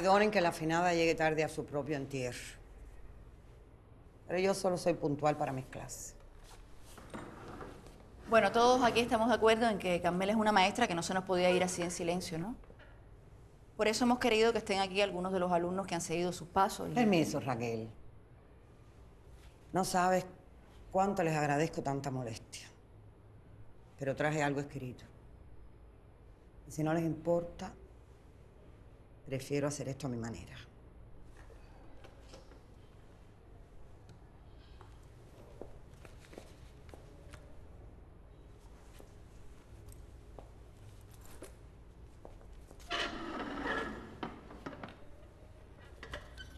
Perdonen que la afinada llegue tarde a su propio entierro. Pero yo solo soy puntual para mis clases. Bueno, todos aquí estamos de acuerdo en que Carmela es una maestra que no se nos podía ir así en silencio, ¿no? Por eso hemos querido que estén aquí algunos de los alumnos que han seguido sus pasos. y- Permiso, Raquel. No sabes cuánto les agradezco tanta molestia. Pero traje algo escrito. Y si no les importa, prefiero hacer esto a mi manera.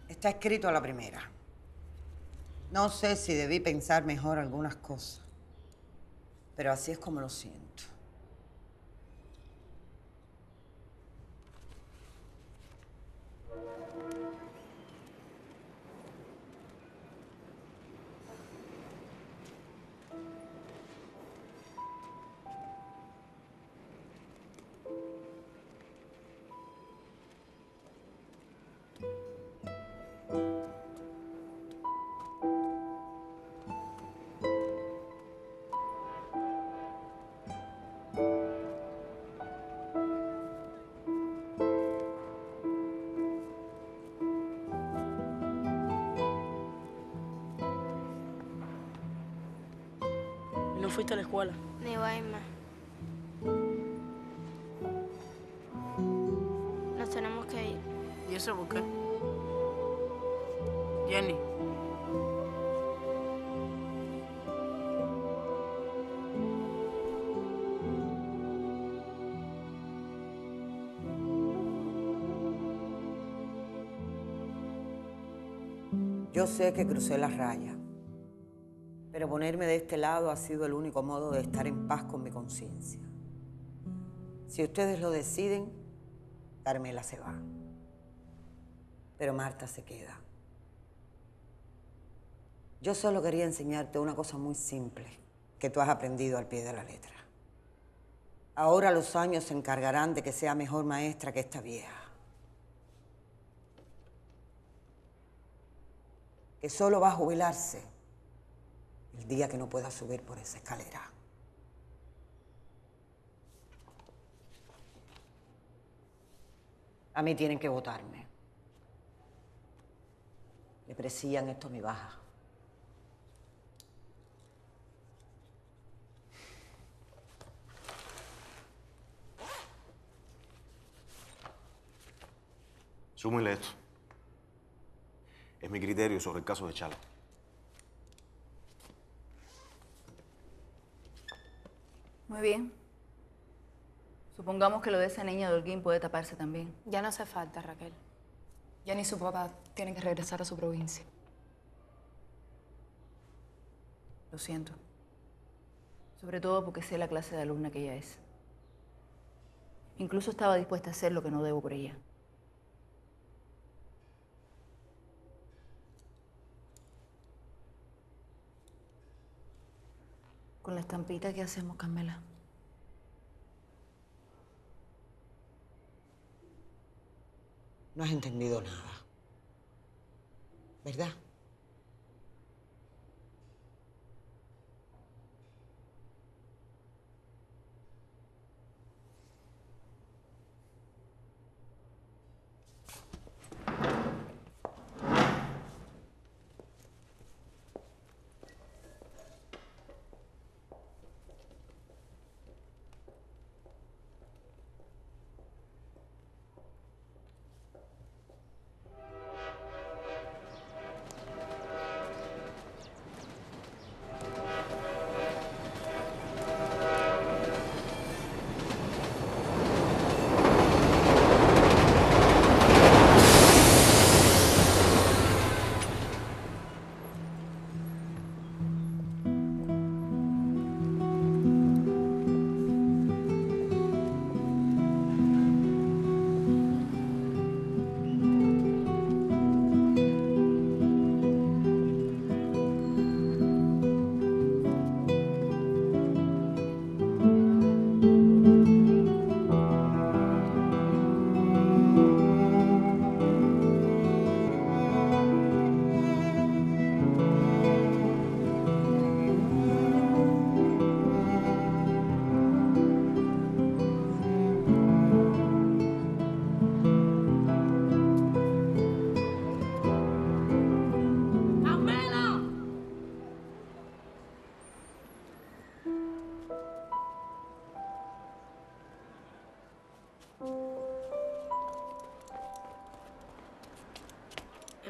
Está escrito a la primera. No sé si debí pensar mejor algunas cosas, pero así es como lo siento. ¿Y no fuiste a la escuela? Ni voy a ir más. Nos tenemos que ir. ¿Y eso por qué? Jenny. Yo sé que crucé la raya, pero ponerme de este lado ha sido el único modo de estar en paz con mi conciencia. Si ustedes lo deciden, Carmela se va. Pero Marta se queda. Yo solo quería enseñarte una cosa muy simple que tú has aprendido al pie de la letra. Ahora los años se encargarán de que sea mejor maestra que esta vieja. Que solo va a jubilarse el día que no pueda subir por esa escalera. A mí tienen que votarme. Le presían esto a mi baja. Súmenle esto. Es mi criterio sobre el caso de Chala. Muy bien. Supongamos que lo de esa niña de Holguín puede taparse también. Ya no hace falta, Raquel. Ya ni su papá tiene que regresar a su provincia. Lo siento. Sobre todo porque sé la clase de alumna que ella es. Incluso estaba dispuesta a hacer lo que no debo por ella. Con la estampita, ¿qué hacemos, Carmela? No has entendido nada. ¿Verdad?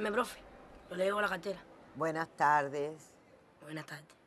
Dime, profe. Yo le llevo la cartera. Buenas tardes. Buenas tardes.